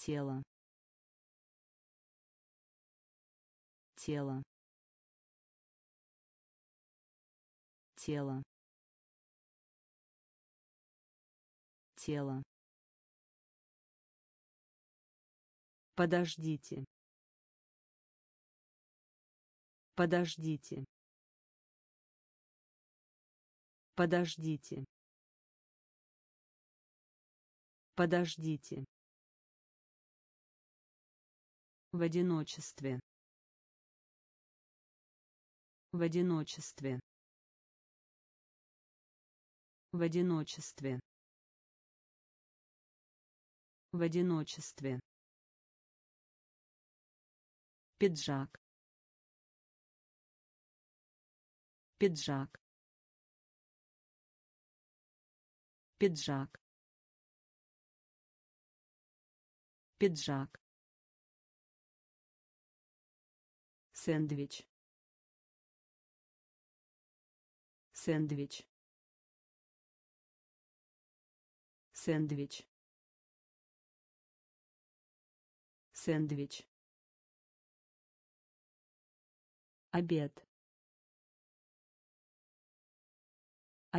тело. Тело. Тело. Тело. Подождите. Подождите. Подождите. Подождите в одиночестве. В одиночестве. В одиночестве. В одиночестве. Пиджак. Пиджак. Пиджак. Пиджак сэндвич. Сэндвич. Сэндвич. Сэндвич. Обед.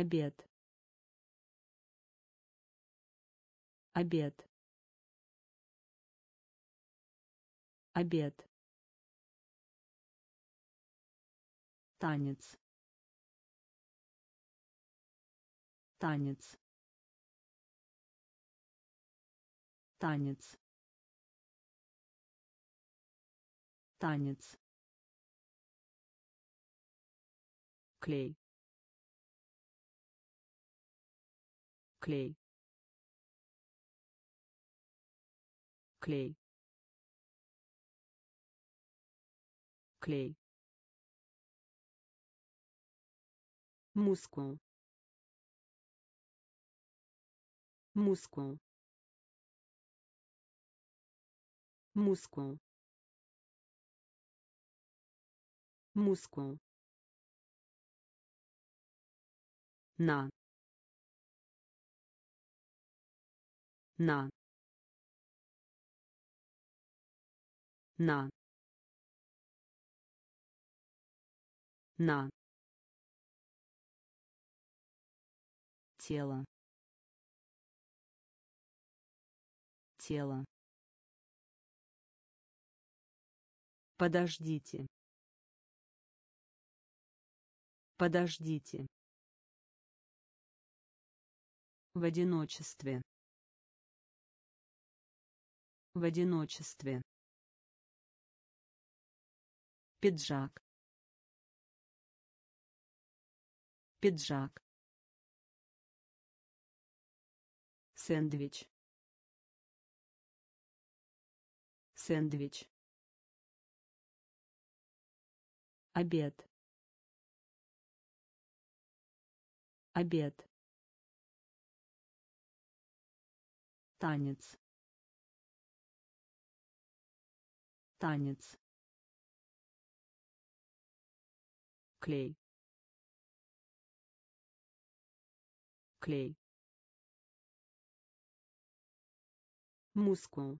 Обед. Обед. Обед танец. Танец. Танец. Танец. Клей. Клей. Клей. Клей мускул. Мускул. Мускул. Мускул. На. На. На. На тело. Тело. Подождите. Подождите. В одиночестве. В одиночестве. Пиджак. Пиджак сэндвич. Сэндвич. Обед. Обед. Танец. Танец. Клей. Клей мускул.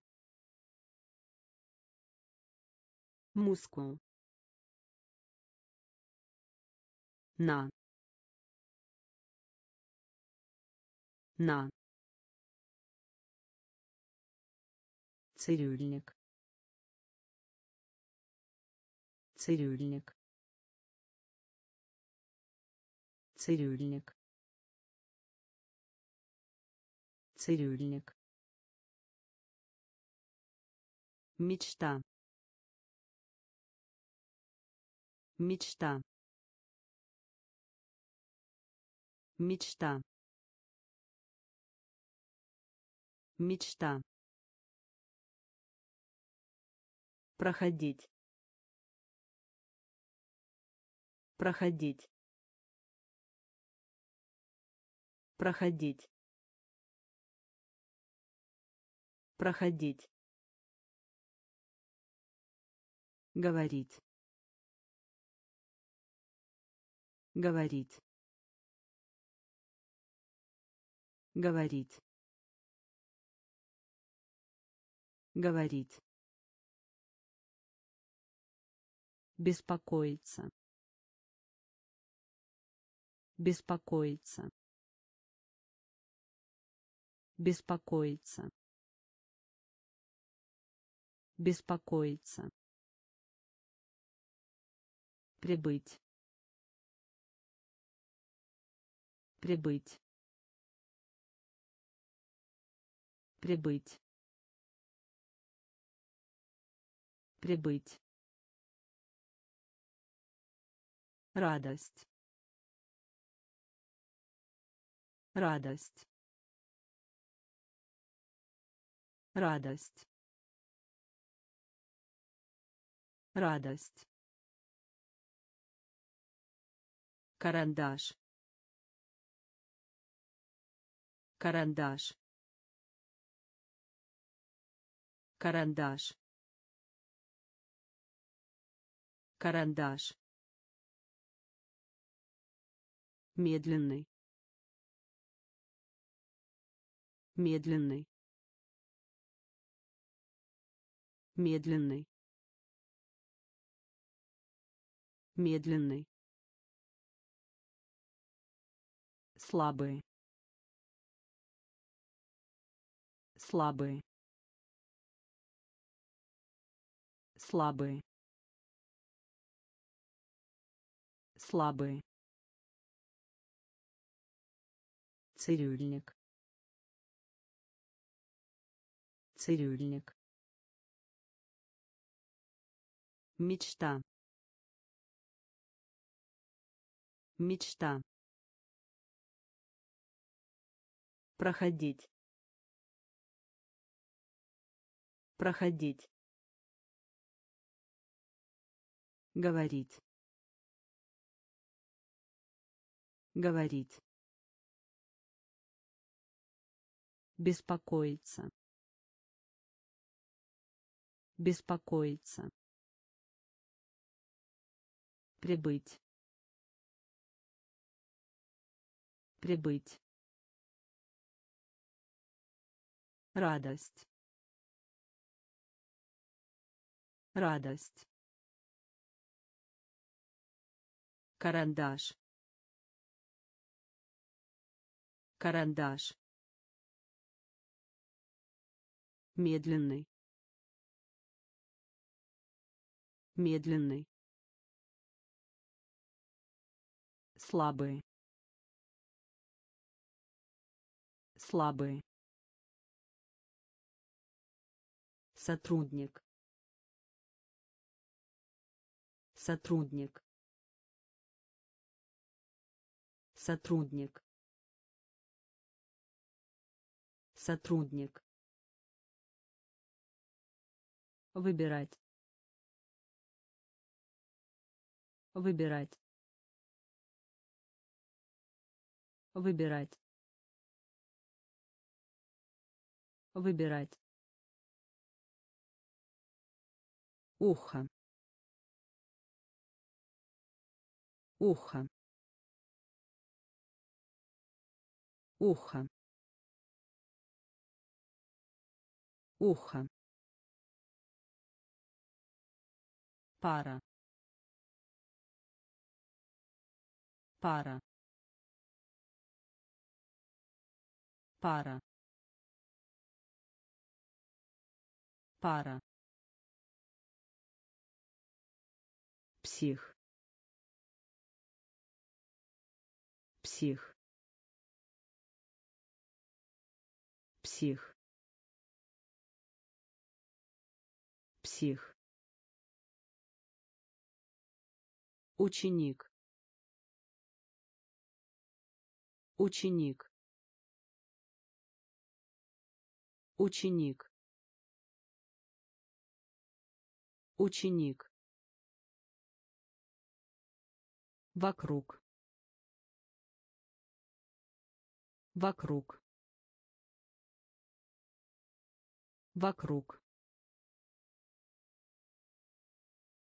Мускул. На. На. Цирюльник. Цирюльник. Цирюльник. Цирюльник мечта. Мечта. Мечта. Мечта. Проходить. Проходить. Проходить. Проходить говорить говорить говорить Говорить. Беспокоиться. Беспокоиться. Беспокоиться. Беспокоиться. Прибыть. Прибыть. Прибыть. Прибыть. Радость. Радость. Радость. Радость. Карандаш. Карандаш. Карандаш. Карандаш. медленный медленный медленный медленный слабые. Слабые. Слабые. Слабые. Цирюльник. Цирюльник. Мечта. Мечта проходить. Проходить. Говорить. Говорить. Беспокоиться. Беспокоиться. Прибыть. Прибыть радость. Радость. Карандаш. Карандаш. Медленный. Медленный. Слабые слабые сотрудник. Сотрудник. Сотрудник. Сотрудник. Выбирать. Выбирать. Выбирать. Выбирать ухо. Ухо. Ухо. Ухо. Пара. Пара. Пара. Пара псих. Псих. Псих. Псих. Ученик. Ученик. Ученик. Ученик вокруг. Вокруг. Вокруг.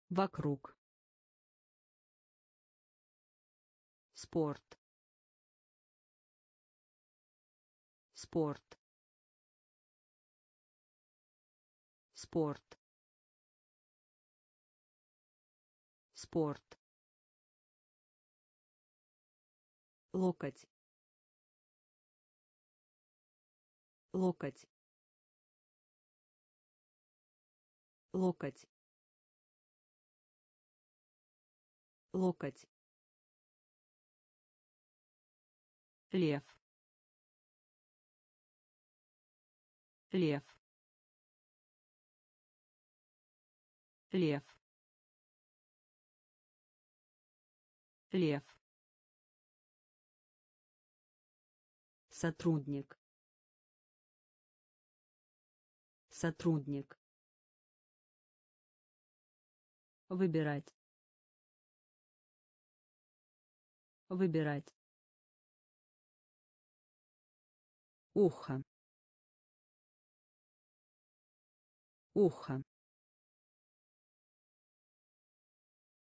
Вокруг. Спорт. Спорт. Спорт. Спорт локоть. Локоть. Локоть. Локоть. Лев. Лев. Лев. Лев сотрудник. Сотрудник. Выбирать. Выбирать. Ухо. Ухо.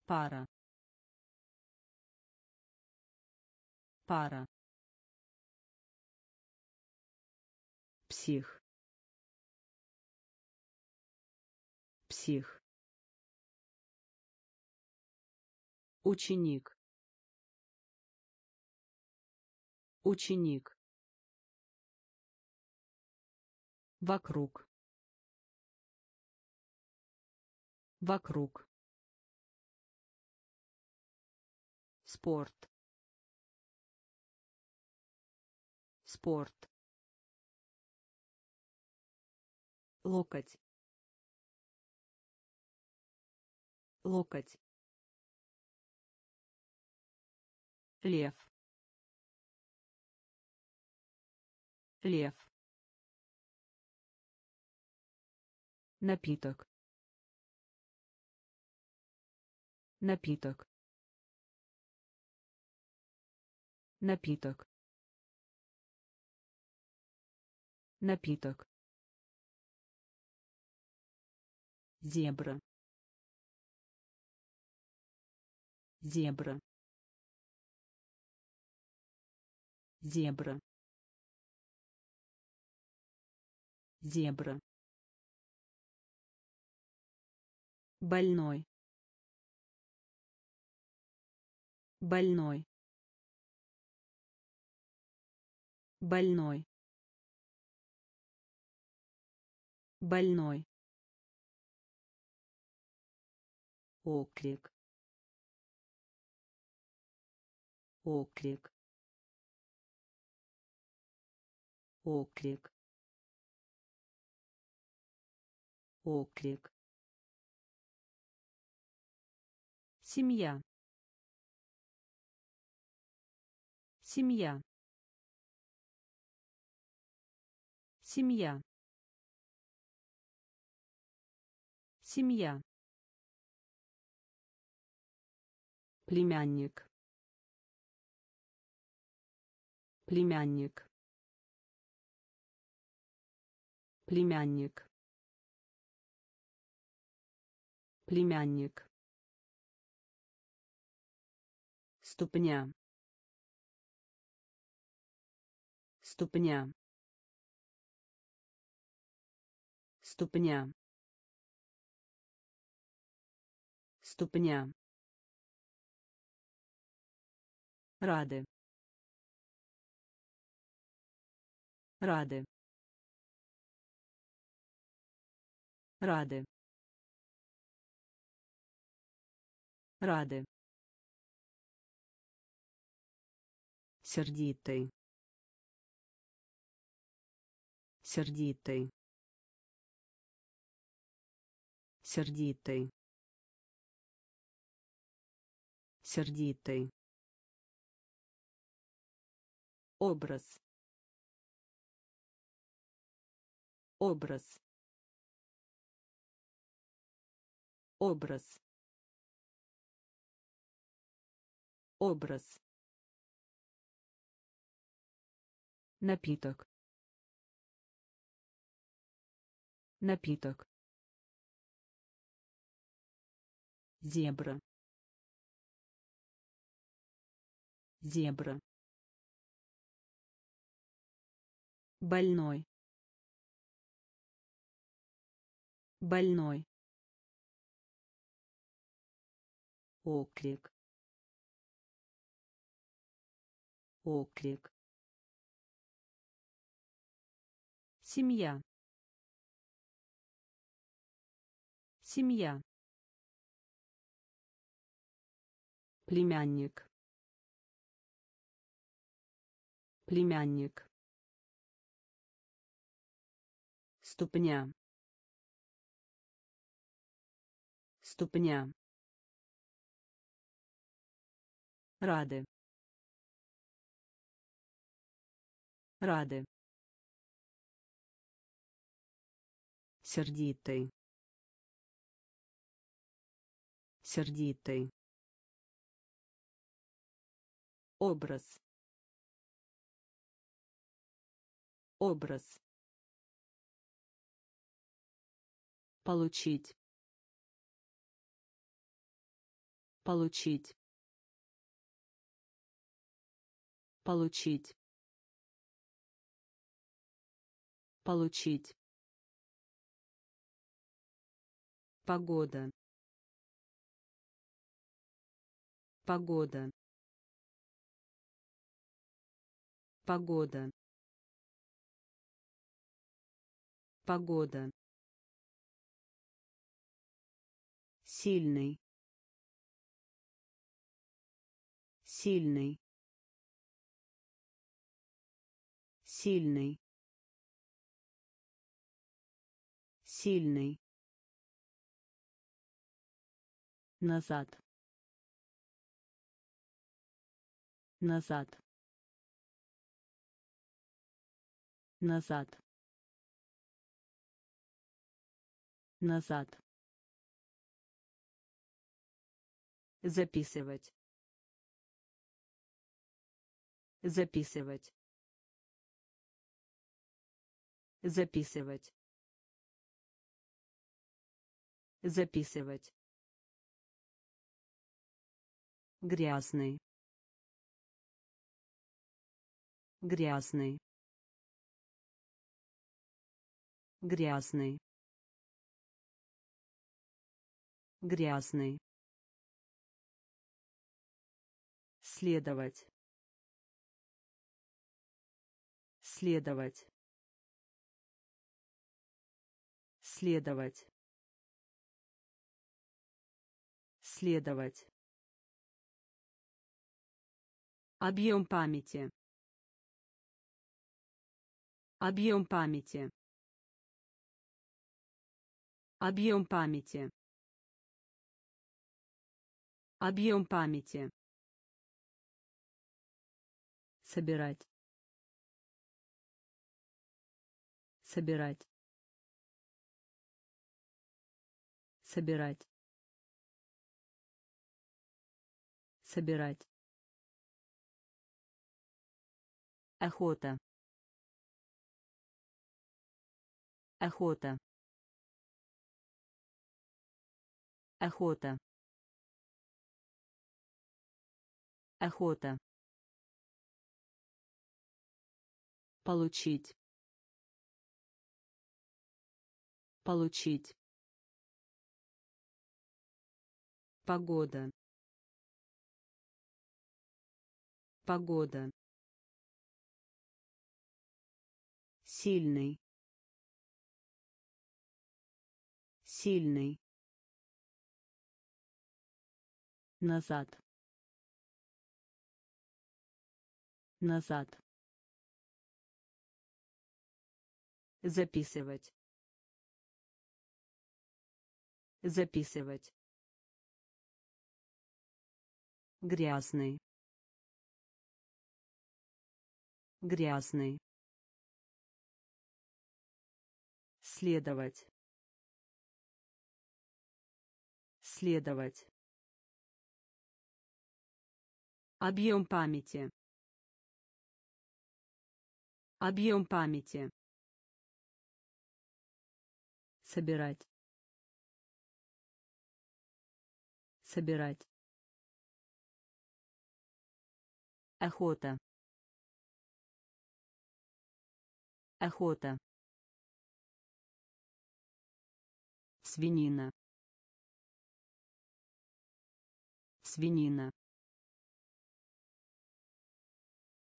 Пара. Пара псих. Псих. Ученик. Ученик. Вокруг. Вокруг. Спорт. Спорт локоть. Локоть. Лев. Лев. Напиток. Напиток. Напиток. Напиток зебра. Зебра. Зебра. Зебра. Больной. Больной. Больной. Больной оклик оклик оклик оклик семья. Семья. Семья. Семья племянник. Племянник. Племянник. Племянник. Ступня. Ступня. Ступня. Ступня рады. Рады. Рады. Рады. Сердитый сердитый сердитый сердитый образ. Образ. Образ. Образ. Напиток. Напиток. Зебра. Зебра больной. Больной. Оклик оклик семья. Семья. Племянник. Племянник ступня. Ступня. Рады. Рады. Сердитый. Сердитый. Образ. Образ получить. Получить. Получить. Получить. Погода. Погода. Погода. Погода сильный. Сильный. Сильный. Сильный. Назад. Назад. Назад. Назад записывать. Записывать. Записывать. Записывать. Грязный. Грязный. Грязный. Грязный следовать. Следовать. Следовать. Следовать. Объем памяти. Объем памяти. Объем памяти. Объем памяти собирать. Собирать. Собирать. Собирать. Охота. Охота. Охота. Охота получить. Получить. Погода. Погода. Сильный. Сильный. Назад. Назад записывать. Записывать. Грязный. Грязный. Следовать. Следовать. Объем памяти. Объем памяти собирать. Собирать. Охота. Охота. Свинина. Свинина.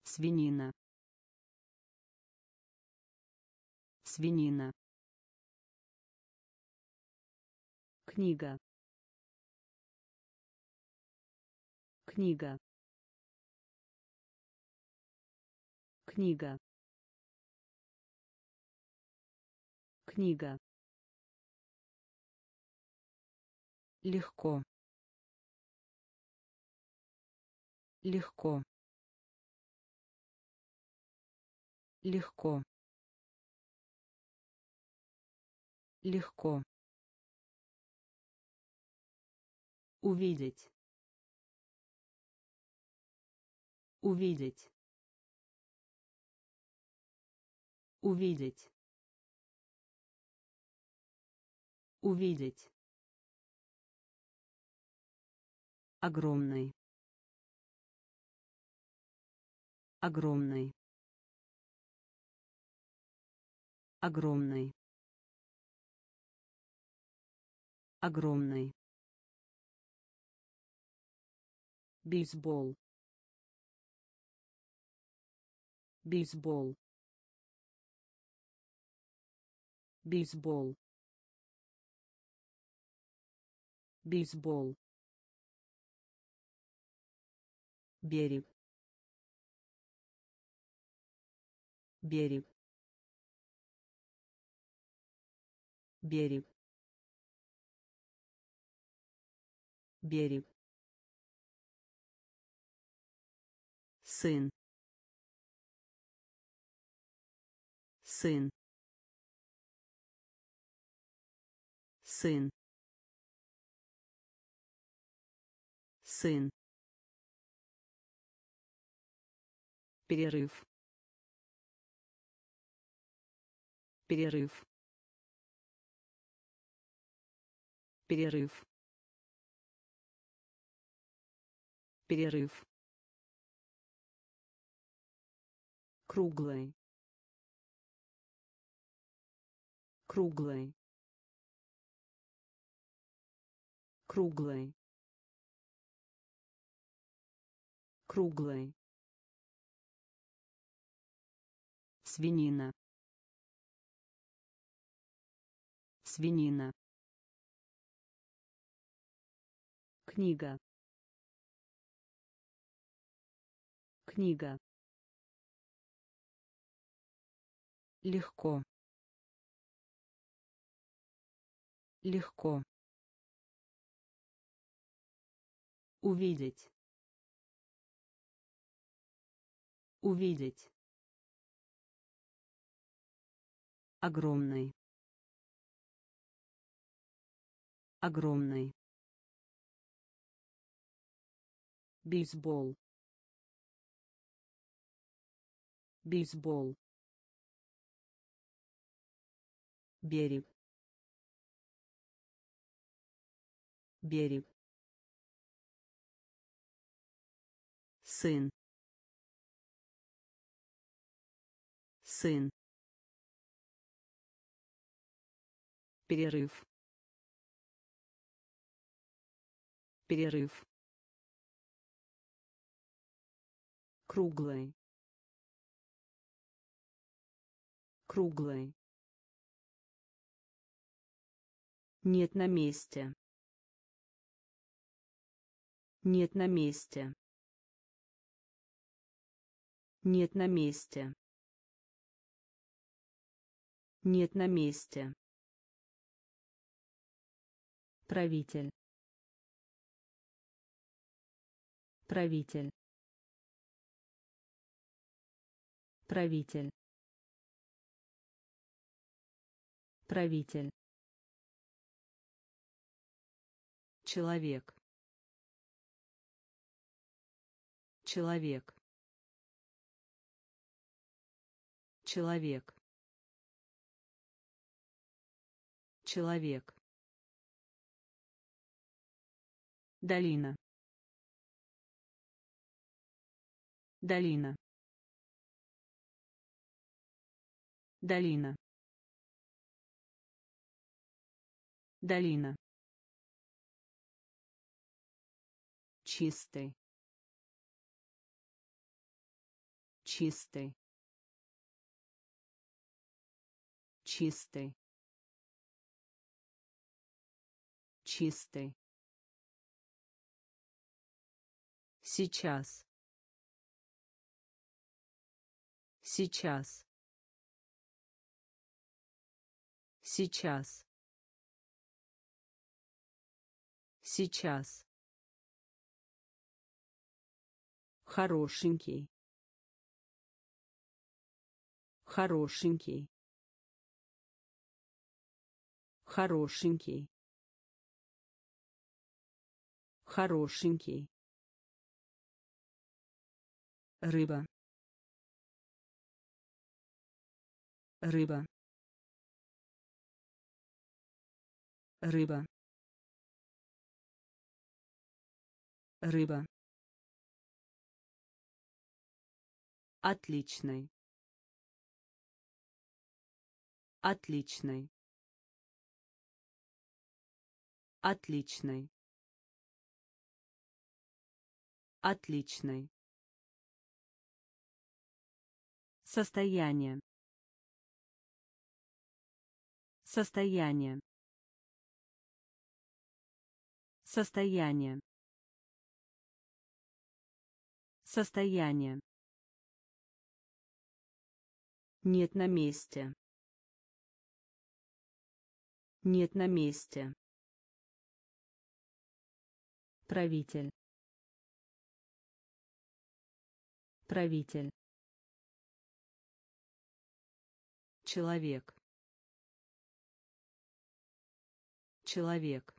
Свинина. Свинина книга. Книга. Книга. Книга. Легко. Легко. Легко. Легко увидеть. Увидеть. Увидеть. Увидеть. Огромный. Огромный. Огромный. Огромный бейсбол. Бейсбол. Бейсбол. Бейсбол. Берег. Берег. Берег. Берег сын. Сын. Сын. Сын. Перерыв. Перерыв. Перерыв. Перерыв круглый круглый круглый круглый свинина. Свинина. Книга. Книга легко. Легко. Увидеть. Увидеть. Огромный. Огромный. Бейсбол. Бейсбол берег. Берег. Сын. Сын. Перерыв. Перерыв. Круглый. Круглый нет на месте. Нет на месте. Нет на месте. Нет на месте. Правитель. Правитель. Правитель. Правитель человек. Человек. Человек. Человек. Долина. Долина. Долина. Долина чистый. Чистый. Чистый. Чистый. Сейчас. Сейчас. Сейчас. Сейчас хорошенький. Хорошенький. Хорошенький. Хорошенький. Рыба. Рыба. Рыба. Рыба Отличный. Отличный. Отличный. Отличный. Состояние. Состояние. Состояние. Состояние. Нет на месте. Нет на месте. Правитель. Правитель. Человек. Человек.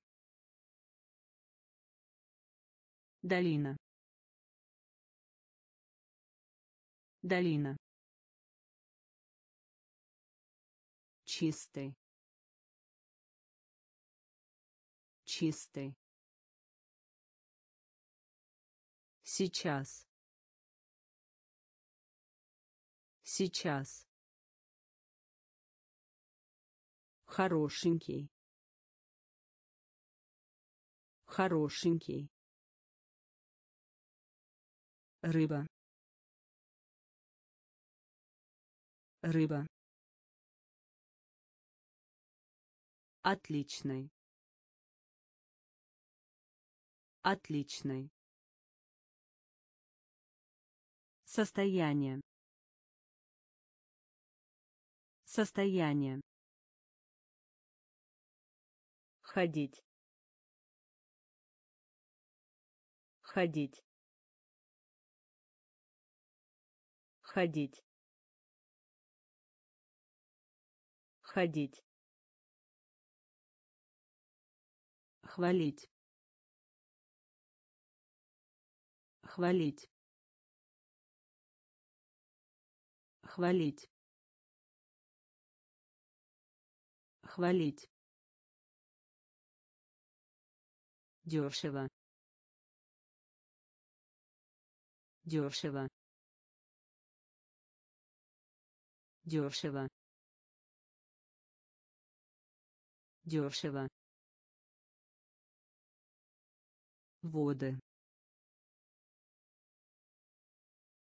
Долина. Долина. Чистый. Чистый. Сейчас. Сейчас. Хорошенький. Хорошенький. Рыба. Рыба Отличный. Отличный. Состояние. Состояние. Ходить. Ходить. Ходить. Ходить. Хвалить. Хвалить. Хвалить. Хвалить. Дешево дешево дешево дешево воды.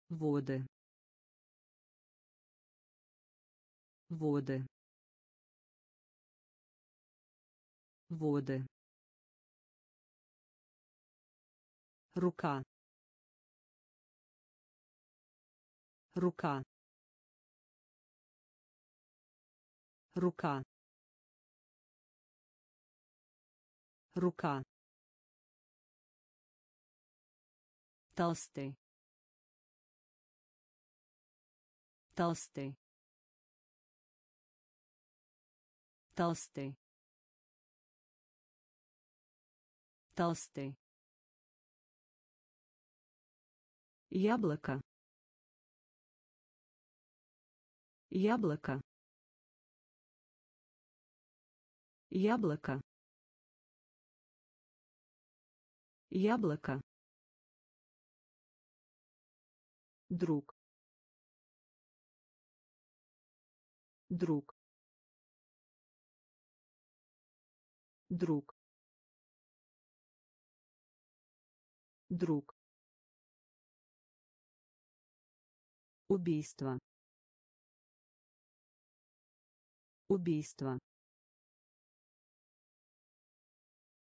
Воды. Воды. Воды. Рука. Рука. Рука. Рука толстый. Толстый. Толстый. Толстый. Яблоко. Яблоко. Яблоко. Яблоко друг. Друг. Друг. Друг. Убийство. Убийство.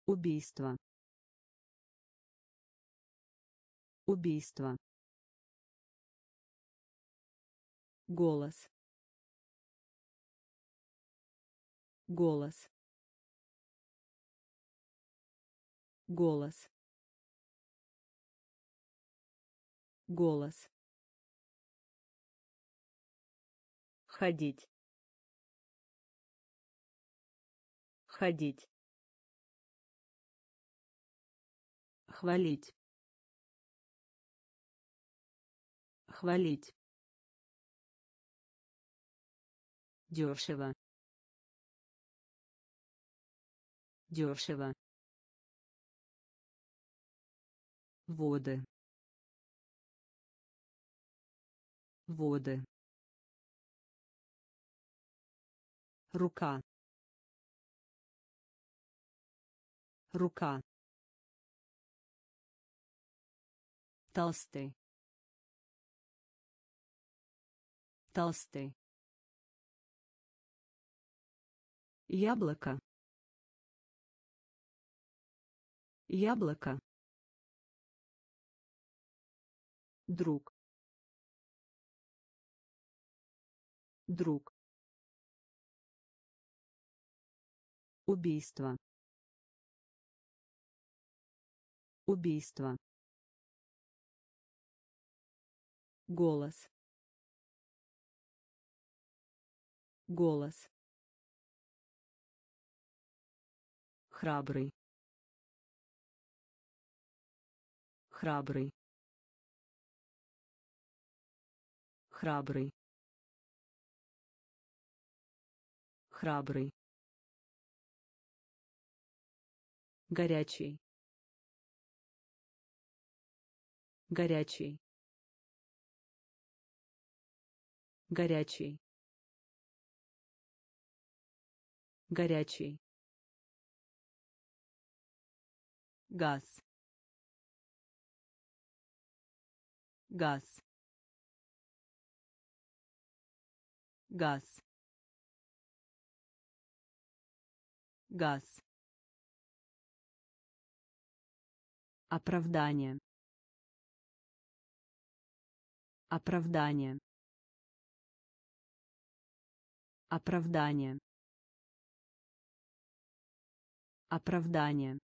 Убийство. Убийство голос. Голос. Голос. Голос. Ходить. Ходить. Хвалить. Хвалить дешево. Дешево. Воды. Воды. Рука. Рука. Толстый. Толстый яблоко. Яблоко. Друг. Друг. Убийство. Убийство. Голос. Голос храбрый. Храбрый. Храбрый. Храбрый. Горячий. Горячий. Горячий. Горячий газ. Газ. Газ. Газ. Оправдание. Оправдание. Оправдание. Оправдание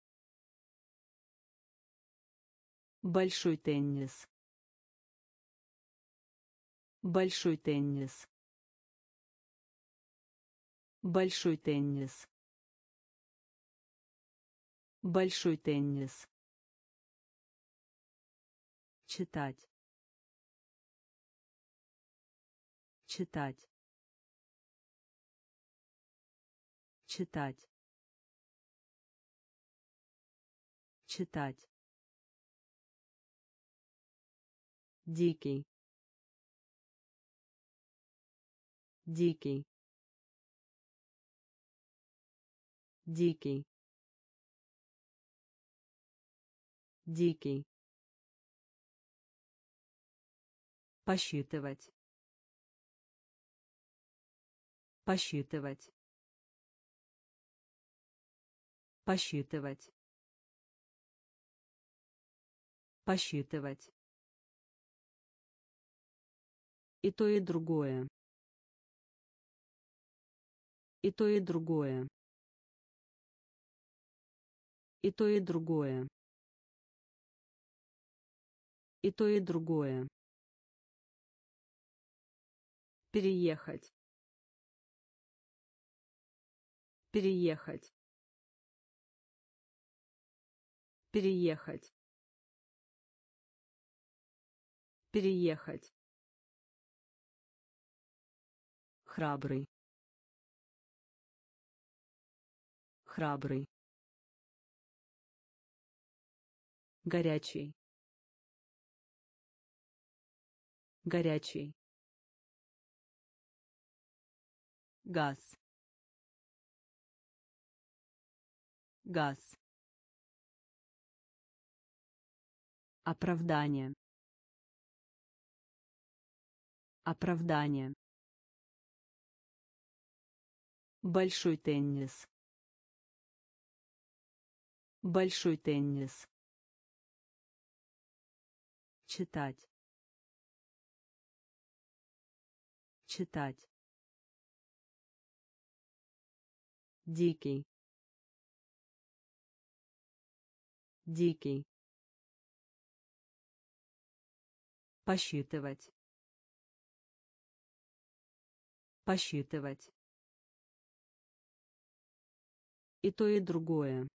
большой теннис. Большой теннис. Большой теннис. Большой теннис. Читать. Читать. Читать. Читать дикий. Дикий. Дикий. Дикий. Посчитывать. Посчитывать. Посчитывать. Посчитывать и то и другое. И то и другое. И то и другое. И то и другое. Переехать. Переехать. Переехать. Переехать храбрый. Храбрый. Горячий. Горячий. Газ. Газ. Оправдание. Оправдание большой теннис. Большой теннис. Читать. Читать. Дикий. Дикий. Посчитывать. Посчитывать и то и другое.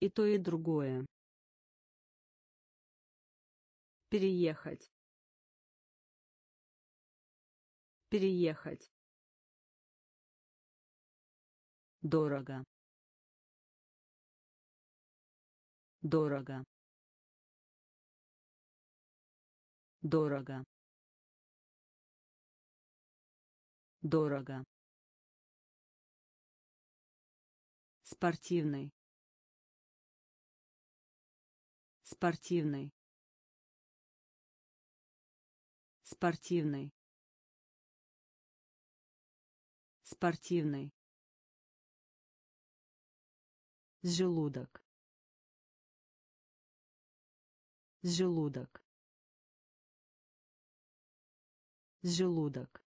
И то и другое. Переехать. Переехать. Дорого. Дорого. Дорого. Дорого спортивный. Спортивный. Спортивный. Спортивный. Желудок. Желудок. Желудок.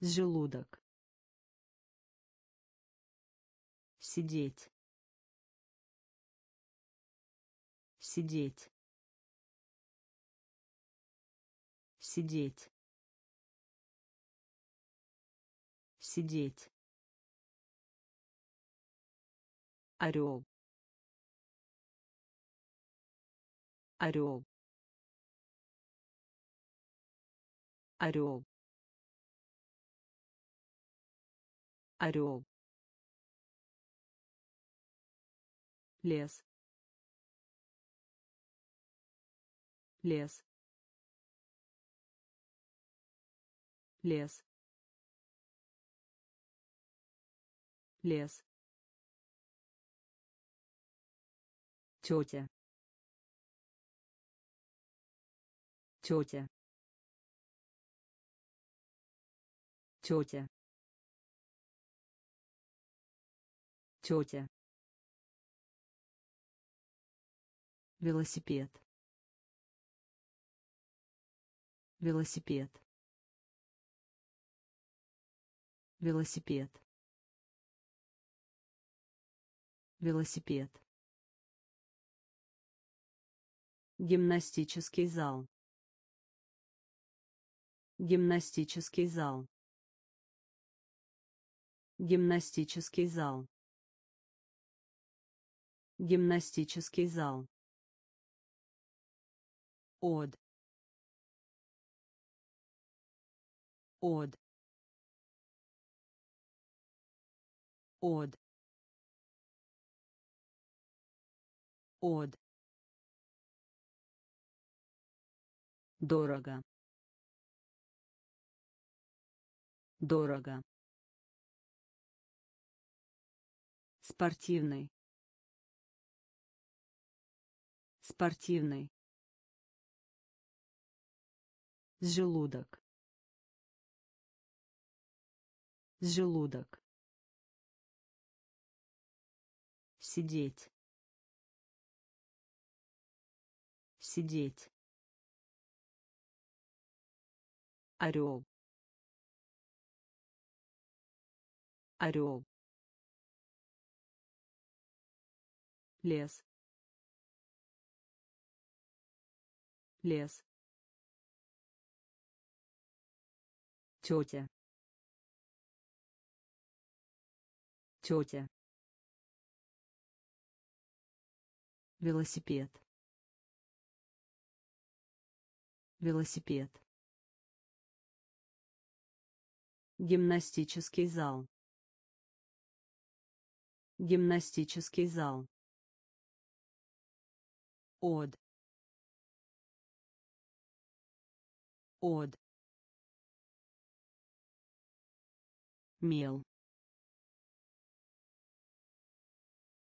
Желудок сидеть. Сидеть. Сидеть. Сидеть. Орел. Орел. Орел. Орел лес. Лес. Лес. Лес. Тетя. Тетя. Тетя. Тетя велосипед. Велосипед. Велосипед. Велосипед. Гимнастический зал. Гимнастический зал. Гимнастический зал. Гимнастический зал от от от от дорого. Дорого. Спортивный. Спортивный желудок. Желудок. Сидеть. Сидеть. Орел. Орел. Лес. Лес тетя. Тетя. Велосипед. Велосипед. Гимнастический зал. Гимнастический зал. От от мел.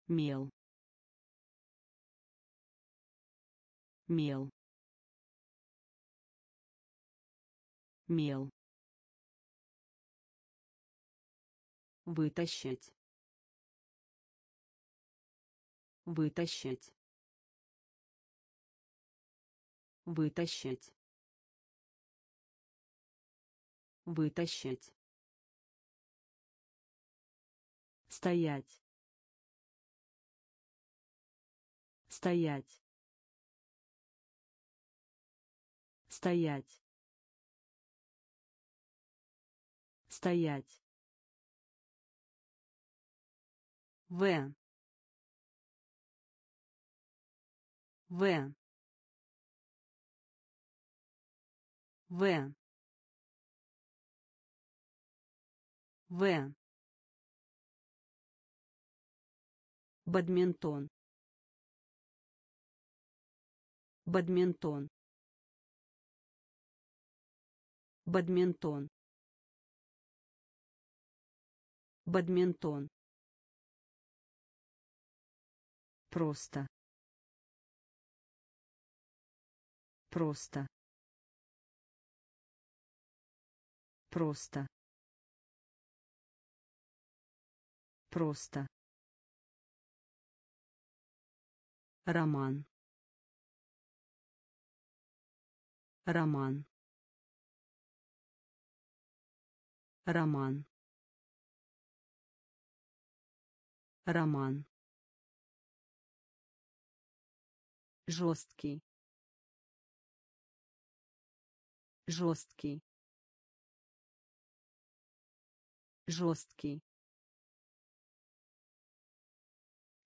Мел. Мел. Мел. Вытащить. Вытащить. Вытащить. Вытащить стоять стоять стоять стоять В. В. В. В. Бадминтон. Бадминтон. Бадминтон. Бадминтон. Просто. Просто. Просто. Просто. Роман. Роман. Роман. Роман. жесткий жесткий жесткий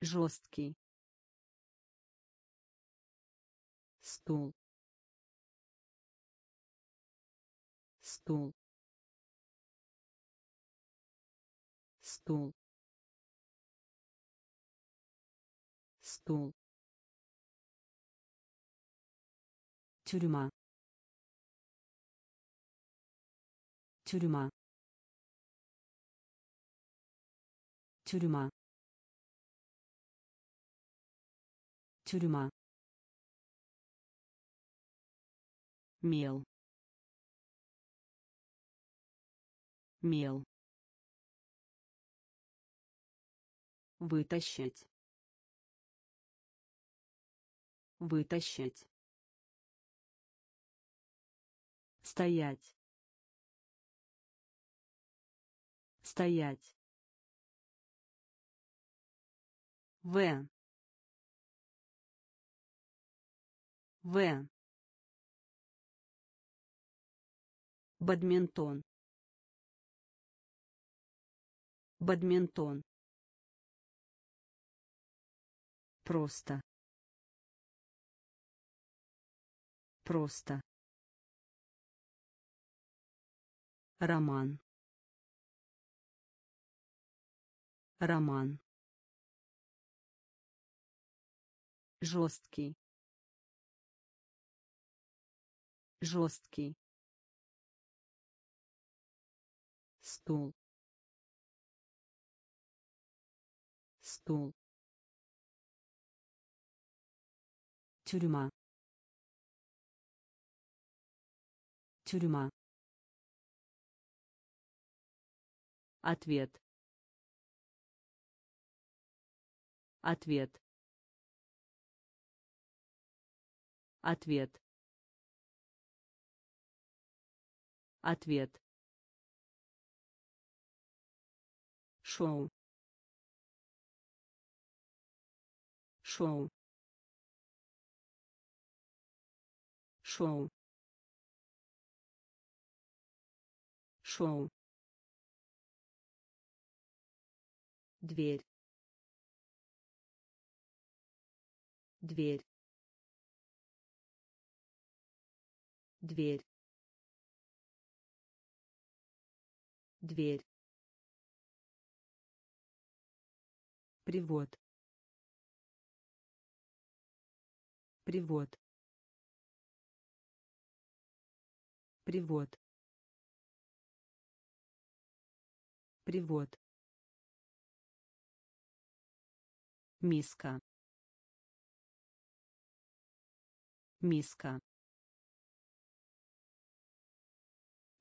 жесткий стул. Стул. Стул. Стул. Тюрьма. Тюрьма. Тюрьма. Тюрьма мел. Мел. Вытащить. Вытащить. Стоять. Стоять. В. В. Бадминтон. Бадминтон. Просто. Просто. Роман. Роман. жесткий жесткий стул стул тюрьма. Тюрьма. Ответ. Ответ. Ответ. Ответ шоу. Шоу. Шоу. Шоу. Дверь. Дверь. Дверь. Дверь привод привод привод Привод. Миска. Миска.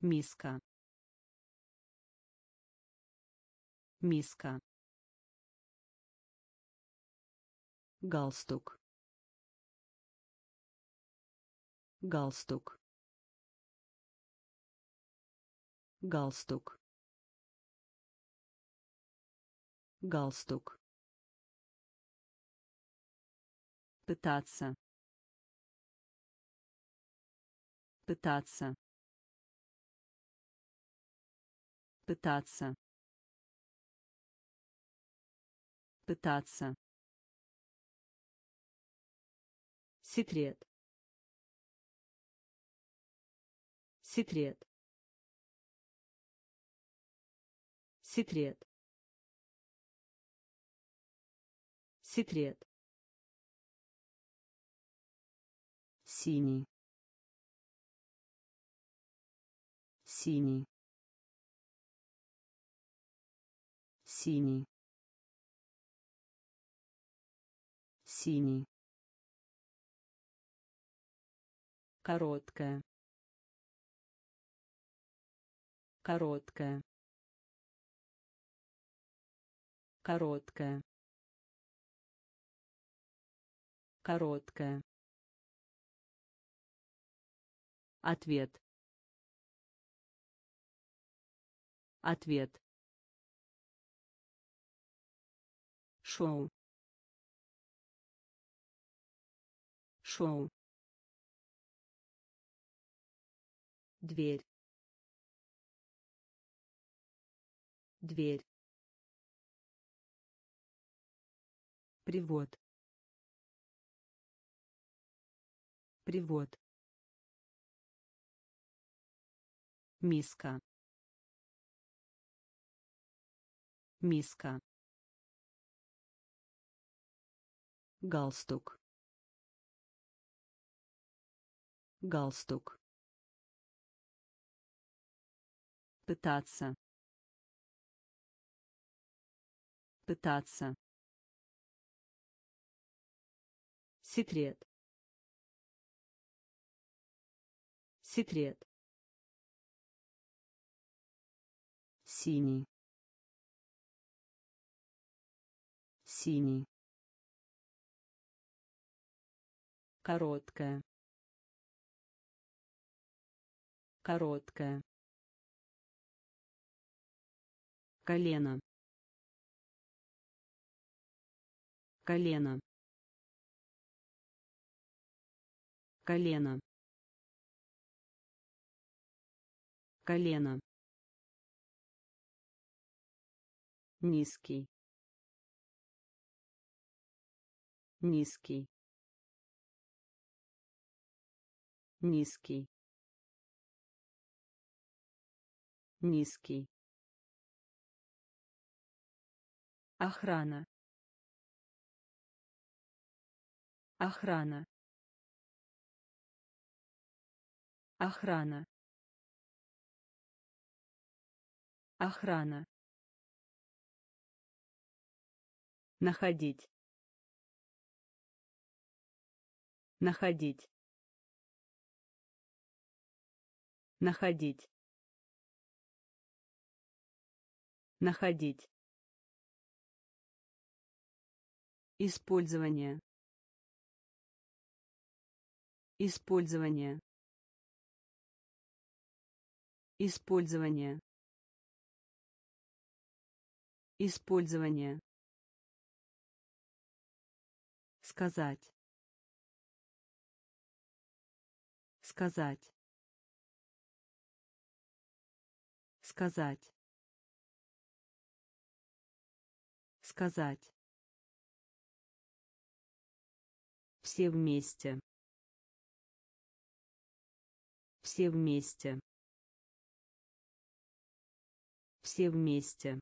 Миска. Миска. Галстук. Галстук. Галстук. Галстук. Пытаться. Пытаться. Пытаться. Пытаться секрет. Секрет. Секрет. Секрет. Синий. Синий. Синий. Синий короткая короткая короткая короткая ответ. Ответ. Шоу. Шоу дверь. Дверь. Привод. Привод. Миска. Миска. Галстук. Галстук пытаться. Пытаться. Секрет. Секрет. Синий. Синий. Короткая короткая колено. Колено. Колено. Колено. Низкий. Низкий. Низкий. Низкий охрана. Охрана. Охрана. Охрана. Находить. Находить. Находить. Находить использование. Использование. Использование. Использование. Сказать. Сказать. Сказать. Сказать все вместе. Все вместе. Все вместе.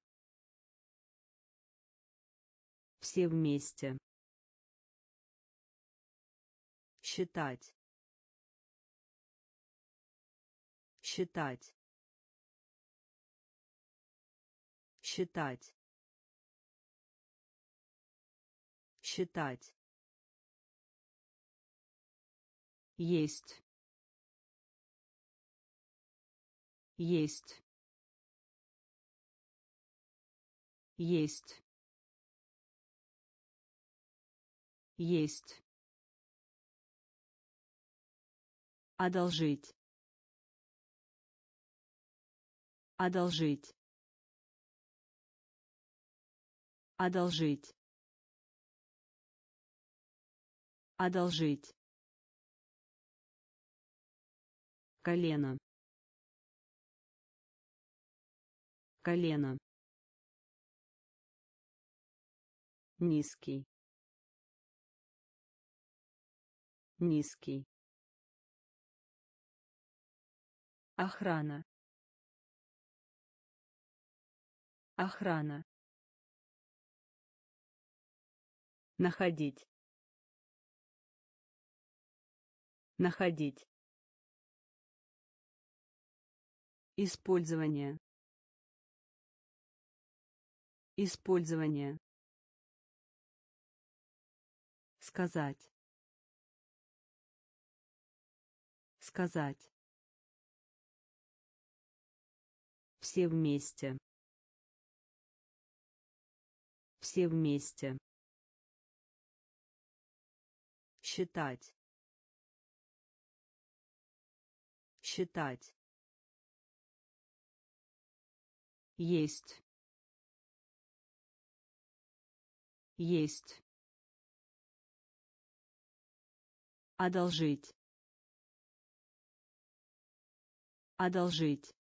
Все вместе. Считать. Считать. Считать. Считать есть. Есть. Есть. Есть. Одолжить. Одолжить. Одолжить. Одолжить колено. Колено. Низкий. Низкий. Охрана. Охрана. Находить. Находить использование. Использование. Сказать. Сказать. Все вместе. Все вместе. Считать. Считать есть. Есть. Одолжить. Одолжить.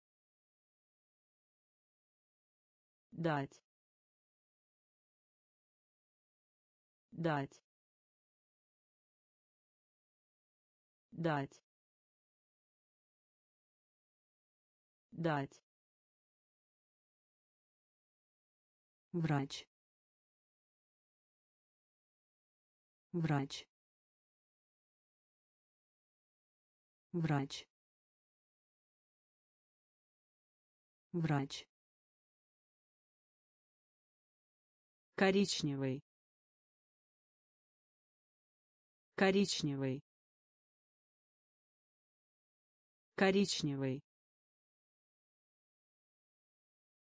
Дать. Дать. Дать. Дать врач. Врач. Врач. Врач. Коричневый. Коричневый. Коричневый.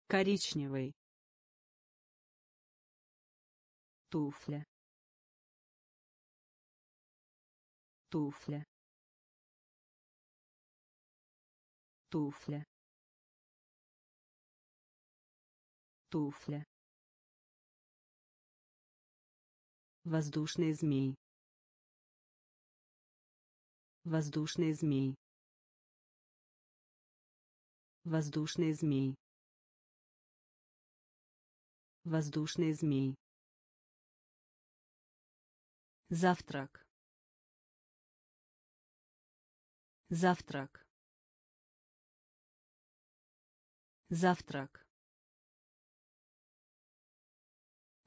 Коричневый туфля. Туфля. Туфля. Туфля. Воздушный змей. Воздушный змей. Воздушный змей. Воздушный змей завтрак. Завтрак. Завтрак.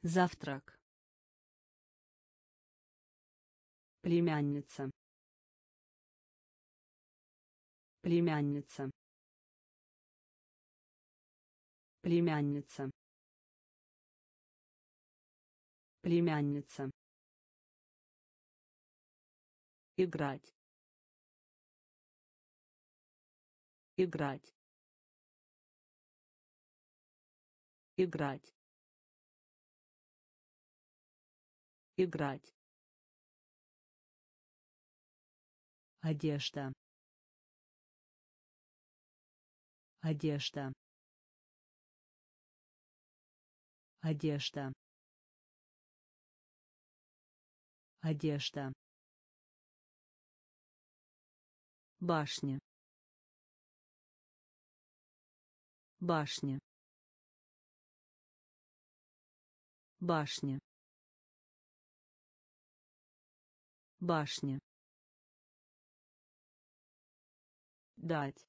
Завтрак. Племянница. Племянница. Племянница. Племянница играть. Играть. Играть. Играть. Одежда. Одежда. Одежда. Одежда башня. Башня. Башня. Башня. Дать.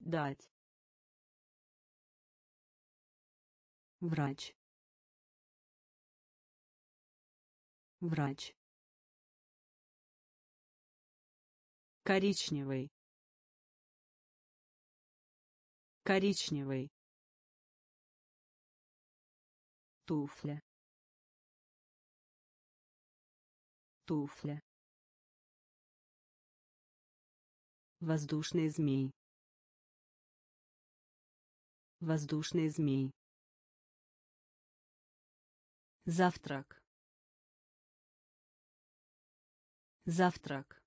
Дать. Врач. Врач коричневый коричневый туфля туфля воздушный змей воздушный змей завтрак завтрак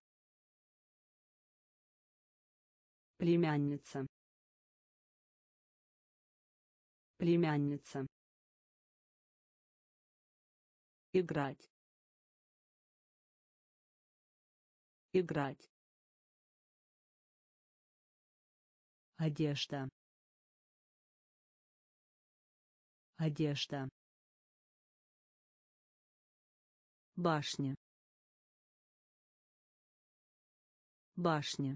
племянница. Племянница. Играть. Играть. Одежда. Одежда. Башня. Башня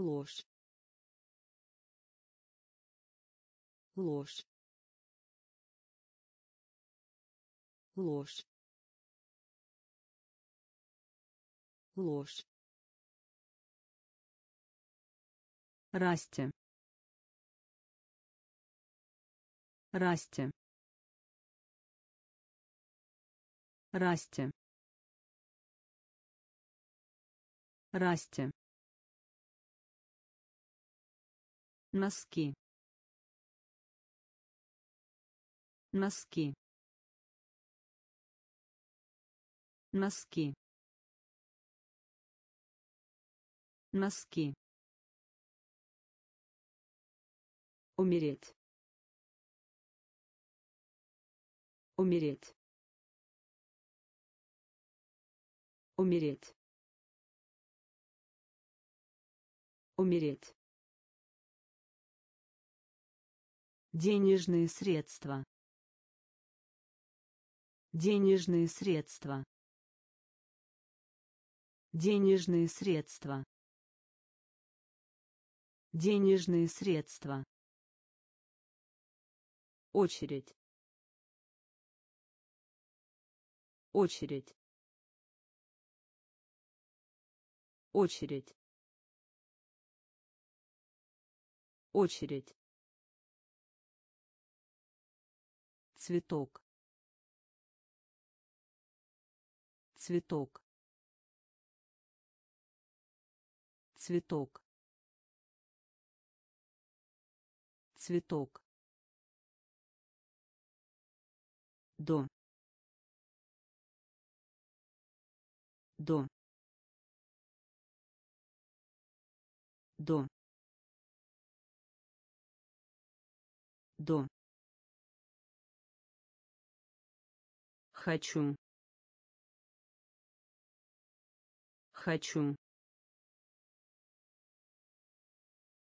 ложь. Ложь. Ложь. Ложь. Расти. Расти. Расти. Расти носки. Носки. Носки. Носки. Умереть. Умереть. Умереть. Умереть денежные средства. Денежные средства. Денежные средства. Денежные средства. Очередь. Очередь. Очередь. Очередь цветок. Цветок. Цветок. Цветок. До до до до хочу. Хочу.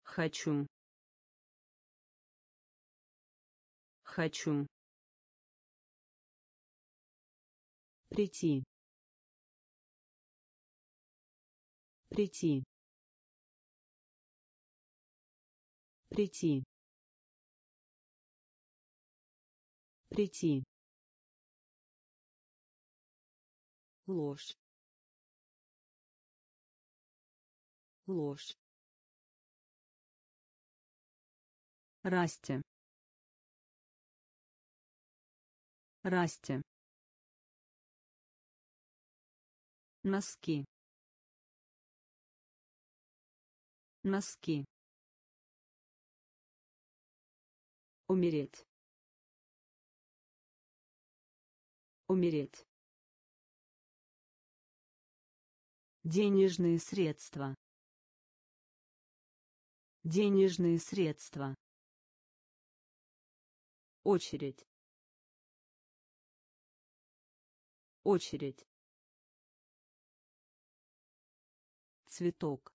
Хочу. Хочу. Прийти. Прийти. Прийти. Прийти ложь. Ложь. Расти. Расти. Носки. Носки. Умереть. Умереть денежные средства. Денежные средства. Очередь. Очередь. Цветок.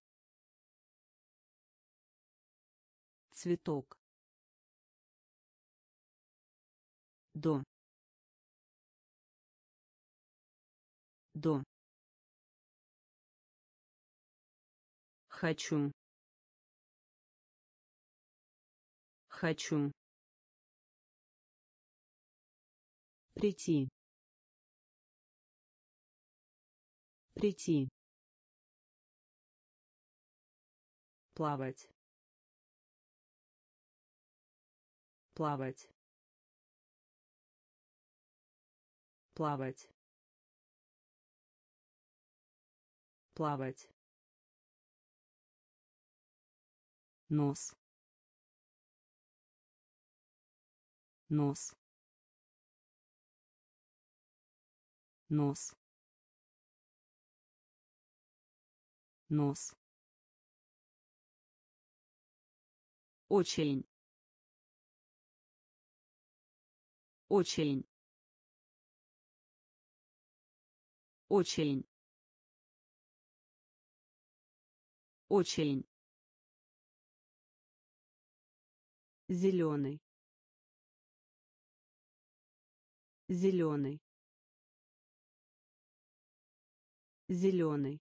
Цветок. До до хочу. Хочу. Прийти. Прийти. Плавать. Плавать. Плавать. Плавать нос. Нос. Нос. Нос. Очень очень очень очень зеленый зеленый зеленый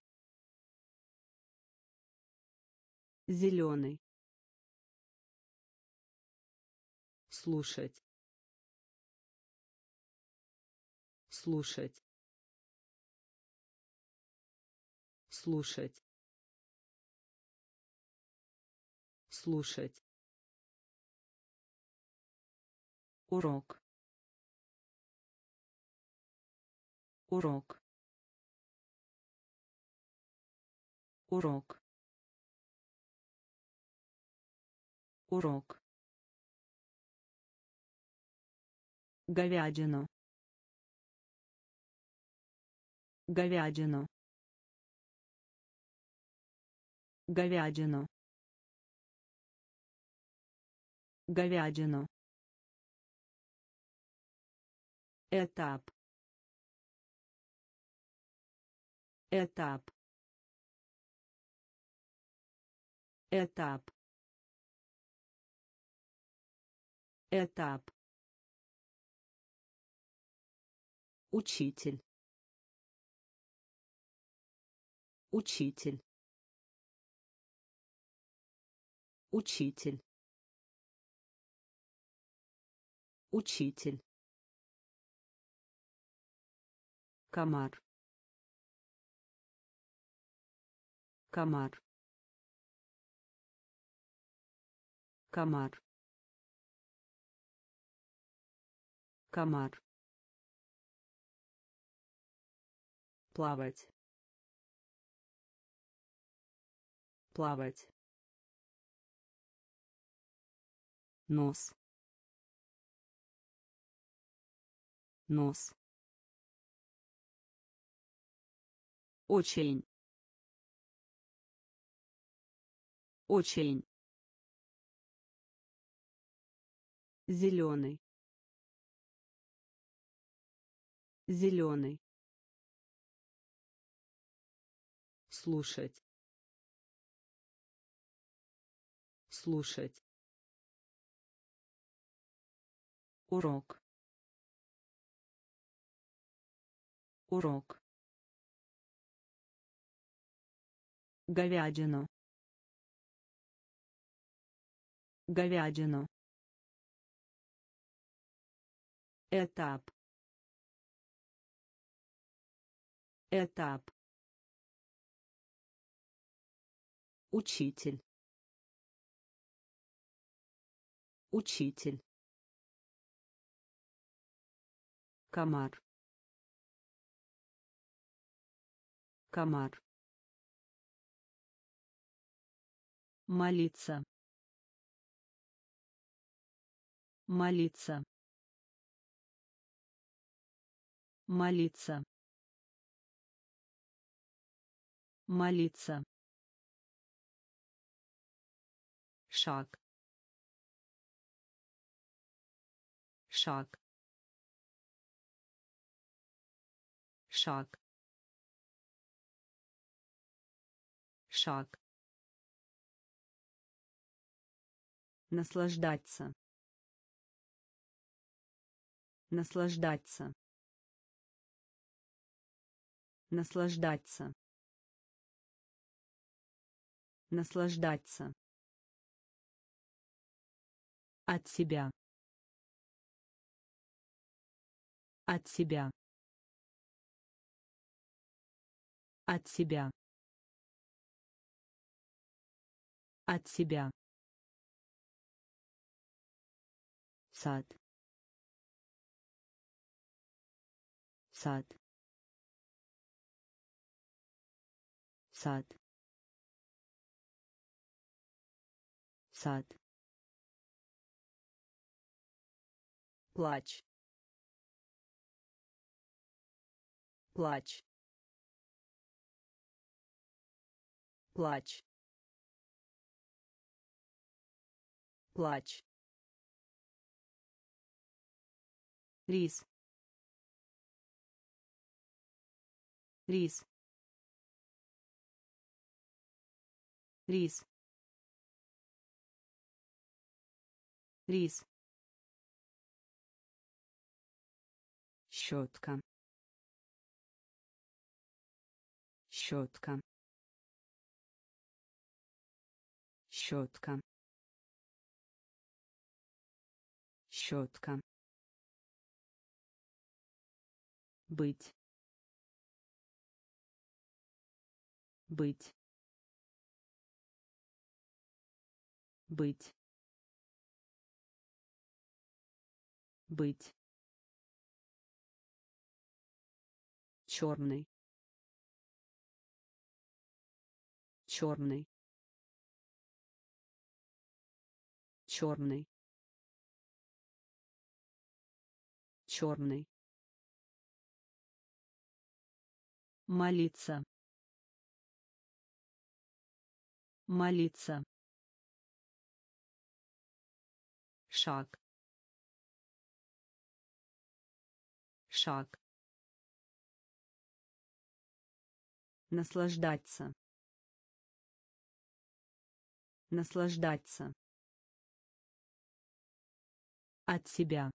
зеленый слушать. Слушать. Слушать. Слушать урок. Урок. Урок. Урок. Говядину. Говядину. Говядину. Говядину этап. Этап. Этап. Этап. Учитель. Учитель. Учитель. Учитель комар. Комар. Комар. Комар. Плавать. Плавать. Нос. Нос очень очень зеленый. Зеленый. Слушать. Слушать. Урок. Урок говядину. Говядину. Этап. Этап. Учитель. Учитель. Комар. Комар молиться. Молиться. Молиться. Молиться. Шаг. Шаг. Шаг. Шаг наслаждаться. Наслаждаться. Наслаждаться. Наслаждаться. От себя. От себя. От себя. От себя. Сад. Сад. Сад. Сад. плач плач плач плач рис. Рис. Рис. Рис. Щетка. Щетка. Щетка. Щетка быть. Быть. Быть. Быть. Черный. Черный. Черный. Черный молиться. Молиться. Шаг. Шаг. Наслаждаться. Наслаждаться. От себя.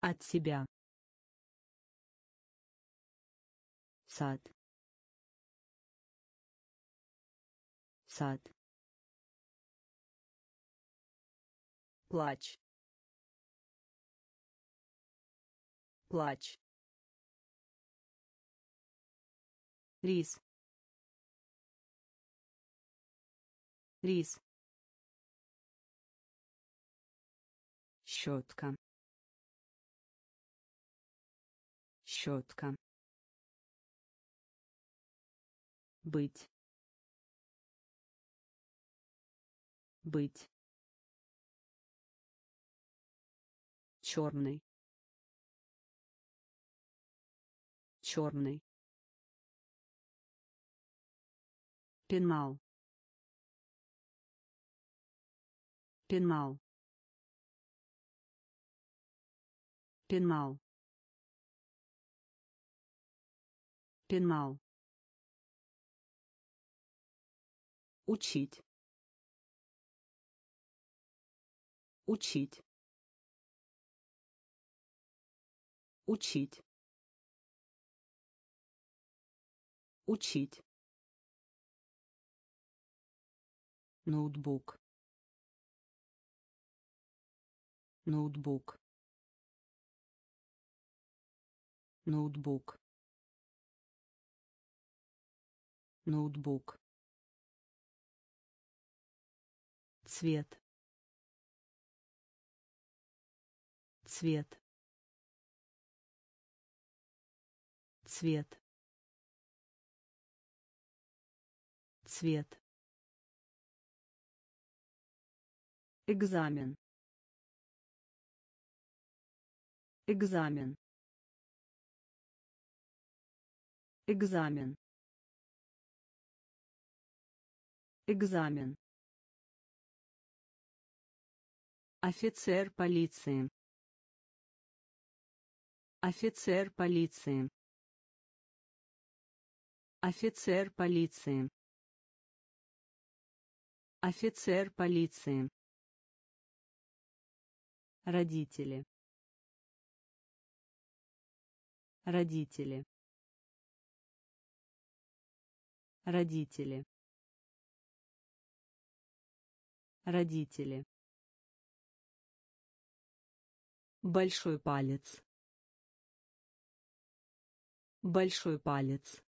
От себя сад. Сад. Плач. Плач. Рис. Рис. Щетка. Щетка быть. Быть. Черный. Черный. Пенал. Пенал. Пенал. Пенал учить. Учить. Учить. Учить. Ноутбук. Ноутбук. Ноутбук. Ноутбук цвет. Цвет. Цвет. Цвет. Экзамен. Экзамен. Экзамен. Экзамен офицер полиции офицер полиции офицер полиции офицер полиции Родители. Родители. Родители. Родители. Большой палец. Большой палец.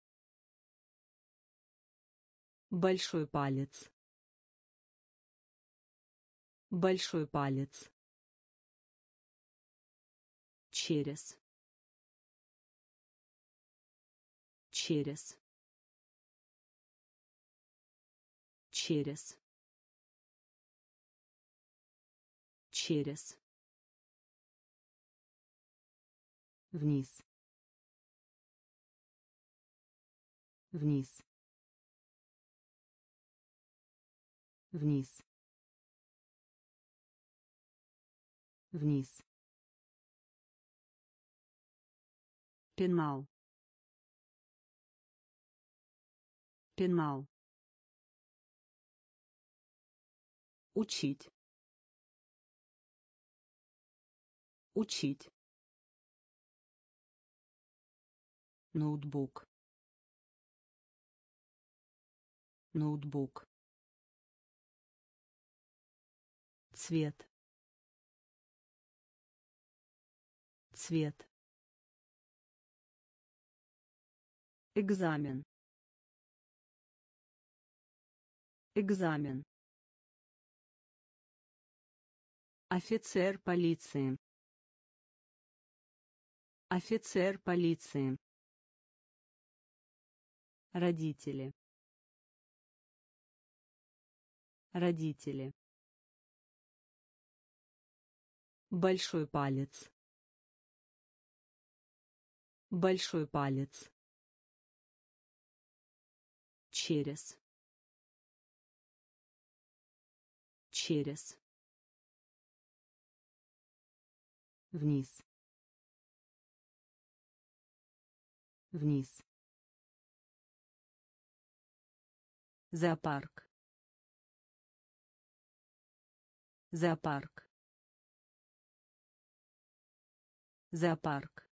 Большой палец. Большой палец. Через. Через. Через. Через. Вниз. Вниз. Вниз. Вниз. Пенал. Пенал. Учить. Учить. Ноутбук. Ноутбук. Цвет. Цвет. Экзамен. Экзамен. Офицер полиции. Офицер полиции родители. Родители. Большой палец. Большой палец. Через через вниз. Вниз Зоопарк. Зоопарк. Зоопарк.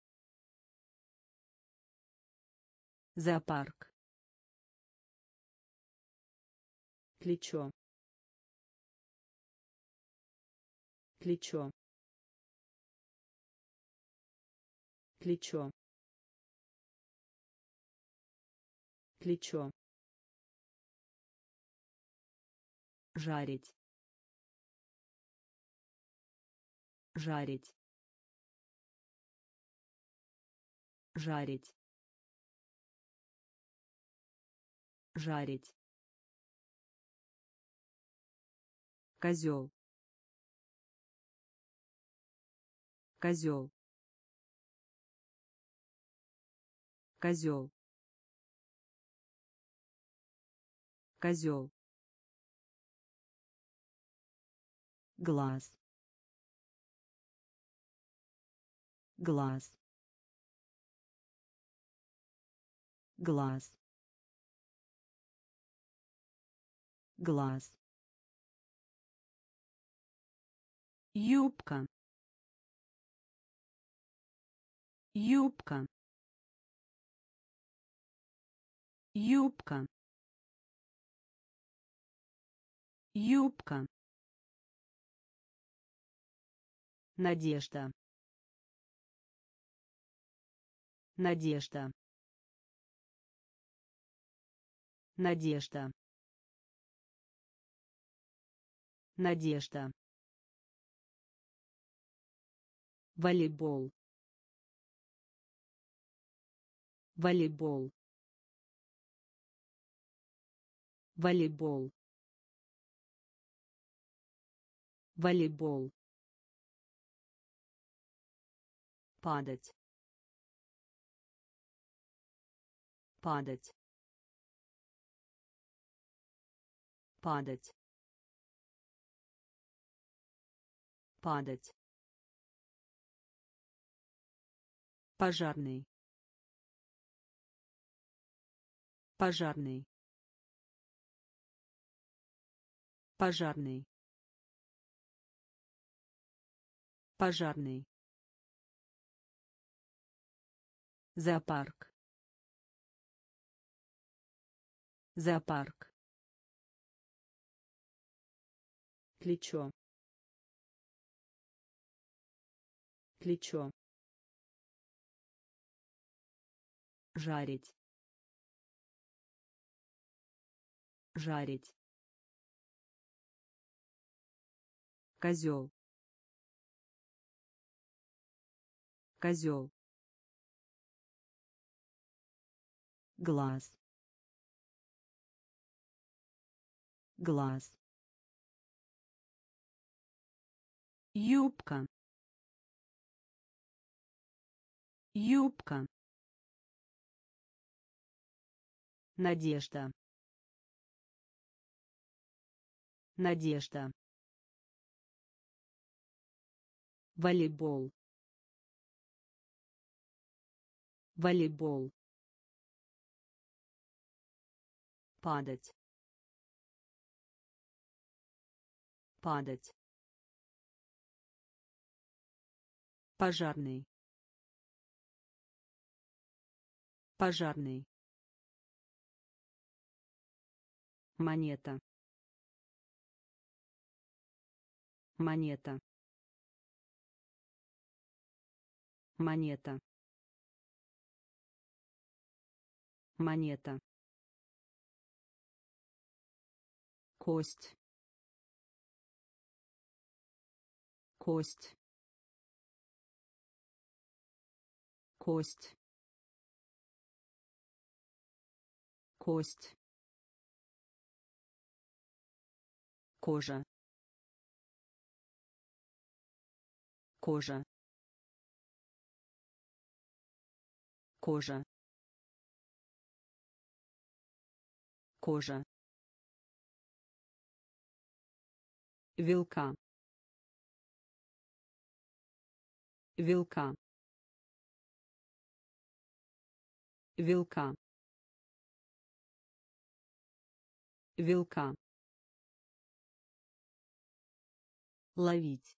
Зоопарк. Плечо. Плечо. Плечо. Плечо. Жарить. Жарить. Жарить. Жарить. Козел. Козел. Козел. Козел глаз. Глаз. Глаз. Глаз. Юбка. Юбка. Юбка. Юбка Надежда. Надежда. Надежда. Надежда. Волейбол. Волейбол. Волейбол. Волейбол. Падать. Падать. Падать. Падать. Пожарный. Пожарный. Пожарный. Пожарный Зоопарк. Зоопарк. Плечо. Плечо. Жарить. жарить козел козел глаз. Глаз. Юбка. Юбка. Надежда. Надежда. Волейбол. Волейбол падать. Падать. Пожарный. Пожарный. Монета. Монета. Монета. Монета кость. Кость. Кость. Кость. Кожа. Кожа. Кожа. Кожа вилка. Вилка. Вилка. Вилка. Ловить.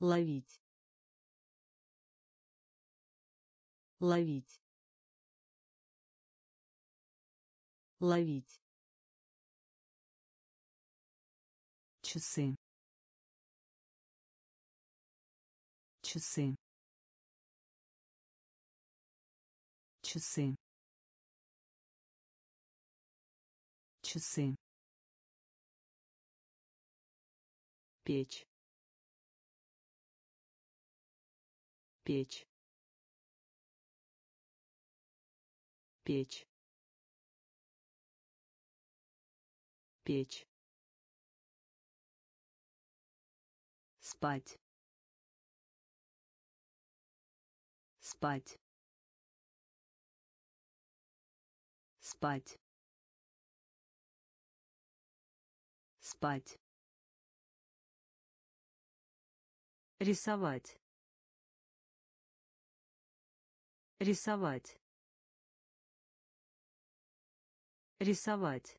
Ловить. Ловить. Ловить часы. Часы. Часы. Часы. Печь. Печь. Печь. Печь спать. Спать. Спать. Спать. Рисовать. Рисовать. Рисовать.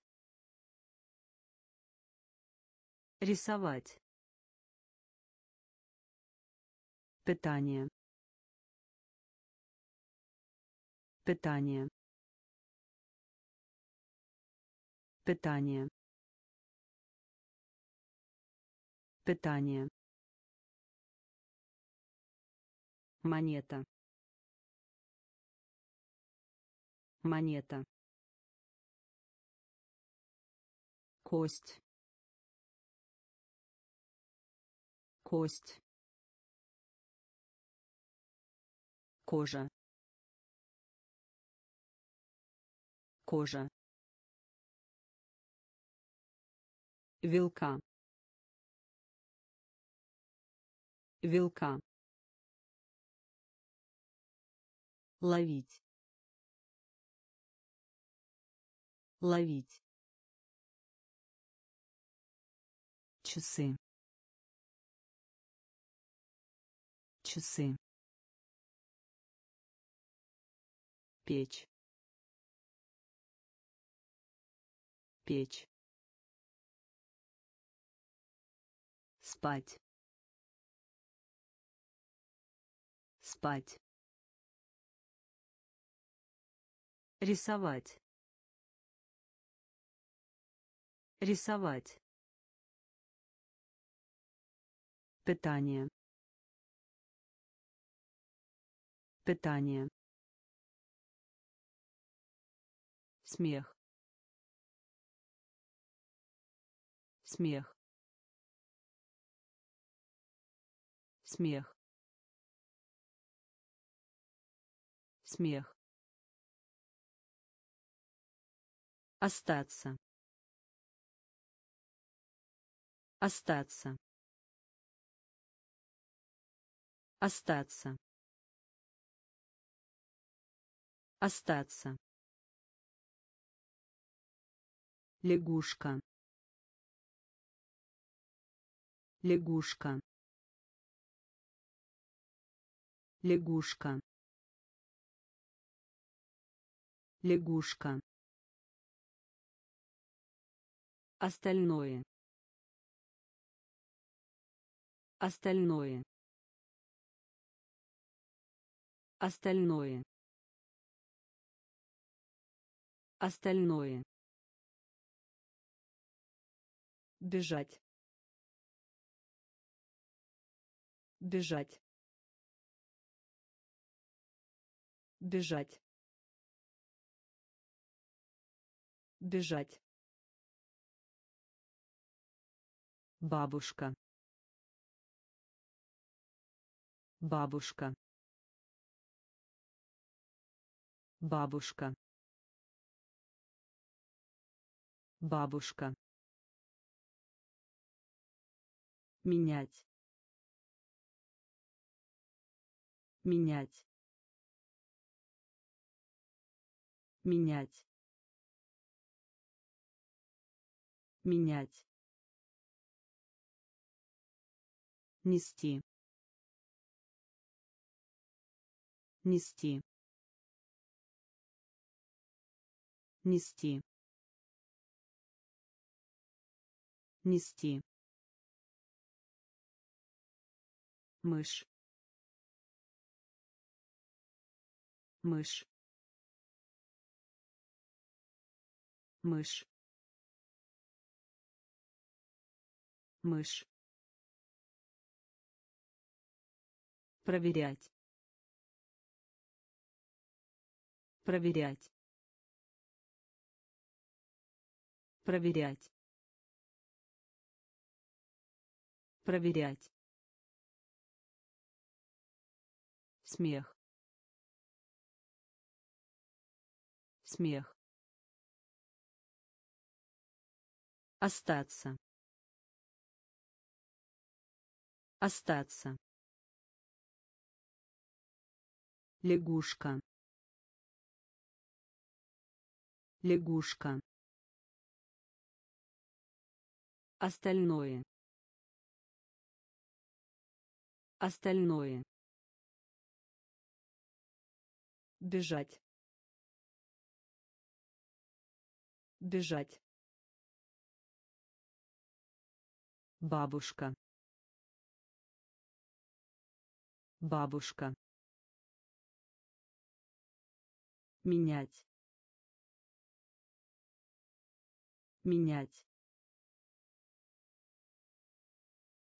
Рисовать питание. Питание. Питание. Питание. Монета. Монета. Кость. Кость кожа кожа вилка вилка ловить ловить часы часы печь. Печь. Спать. Спать. Рисовать. Рисовать. Питание. Питание смех. Смех. Смех. Смех. Остаться. Остаться. Остаться. Остаться лягушка. Лягушка. Лягушка. Лягушка. Остальное. Остальное. Остальное. Остальное бежать. Бежать. Бежать. Бежать. Бабушка. Бабушка. Бабушка. Бабушка менять. Менять. Менять. Менять. Нести. Нести. Нести. Нести мышь. Мышь. Мышь. Мышь. Проверять. Проверять. Проверять. Проверять смех. Смех. Остаться. Остаться. Лягушка. Лягушка. Остальное. Остальное бежать. Бежать. Бабушка. Бабушка. Менять. Менять.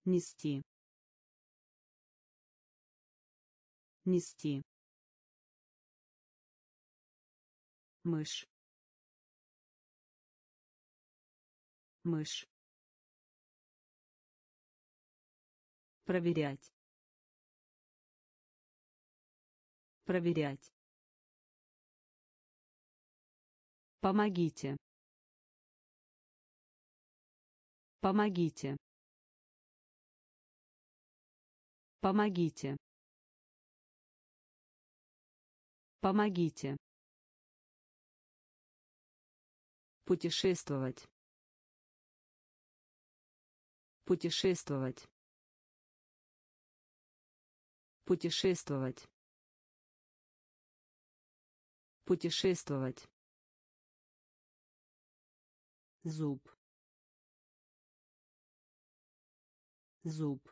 Нести. Нести мышь. Мышь. Проверять. Проверять. Помогите. Помогите. Помогите. Помогите путешествовать. Путешествовать. Путешествовать. Путешествовать. Зуб. Зуб.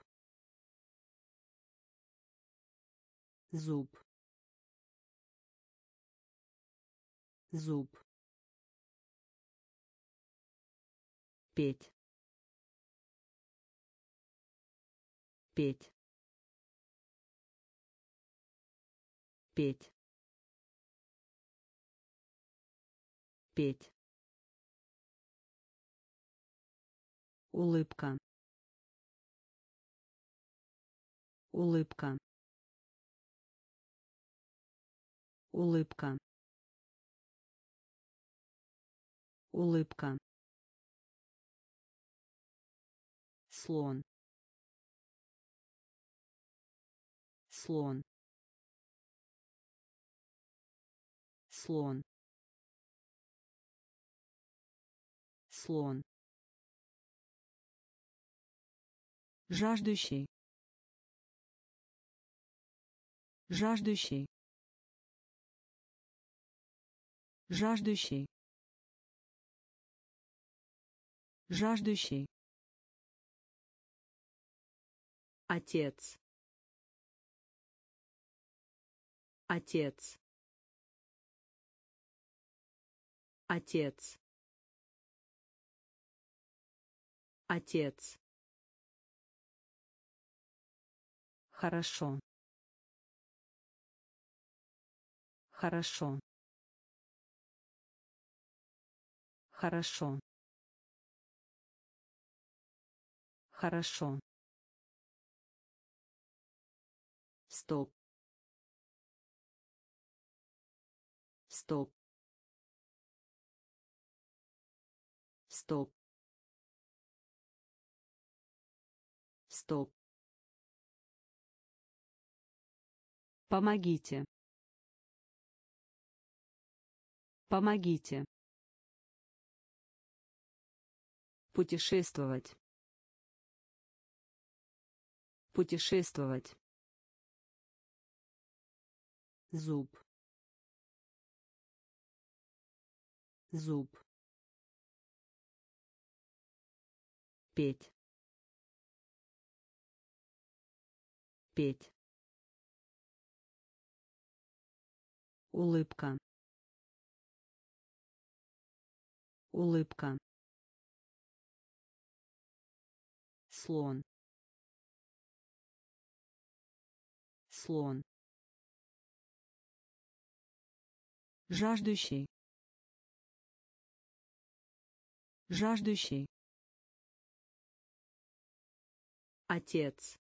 Зуб. Зуб петь. Петь. Петь. Петь. Улыбка. Улыбка. Улыбка. Улыбка слон. Слон. Слон. Слон. Жаждущий. Жаждущий. Жаждущий. Жаждущий отец. Отец. Отец. Отец. Хорошо. Хорошо. Хорошо. Хорошо стоп. Стоп. Стоп. Стоп. Помогите. Помогите. Путешествовать. Путешествовать зуб. Зуб. Петь. Петь. Улыбка. Улыбка. Слон. Слон жаждущий. Жаждущий. Отец.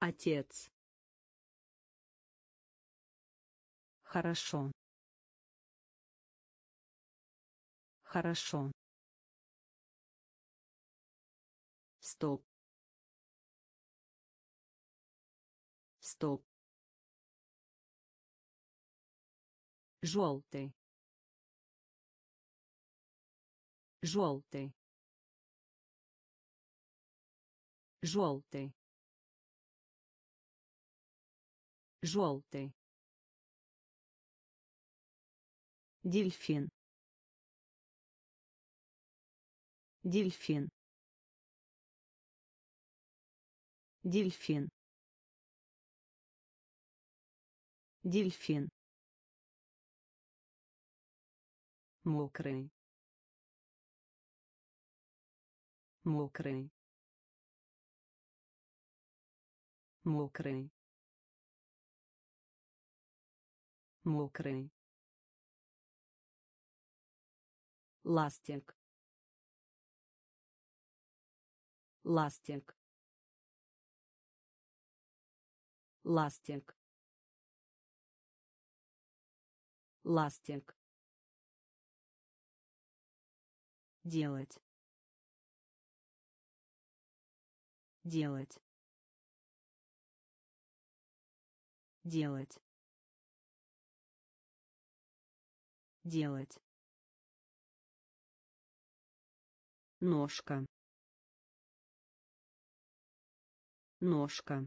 Отец. Хорошо. Хорошо. Стоп. Стоп желтый желтый желтый желтый. Дельфин. Дельфин. Дельфин. Дельфин мокрый. Мокрый. Мокрый. Мокрый. Ластик. Ластик. Ластик. Ластик делать. Делать. Делать. Делать. Ножка. Ножка.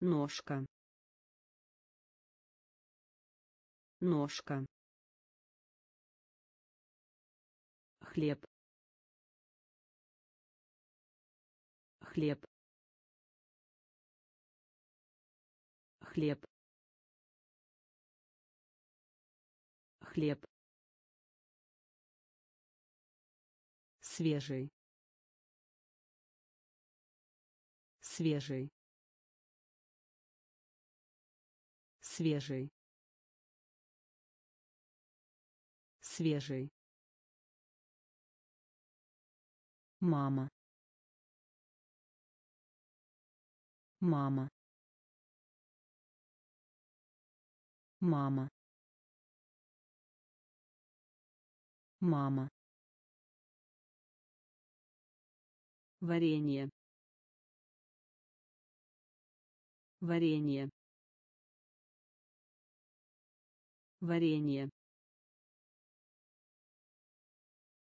Ножка. Ножка хлеб. Хлеб. Хлеб. Хлеб. Свежий. Свежий. Свежий. Свежий мама. Мама. Мама. Мама. Варенье. Варенье. Варенье.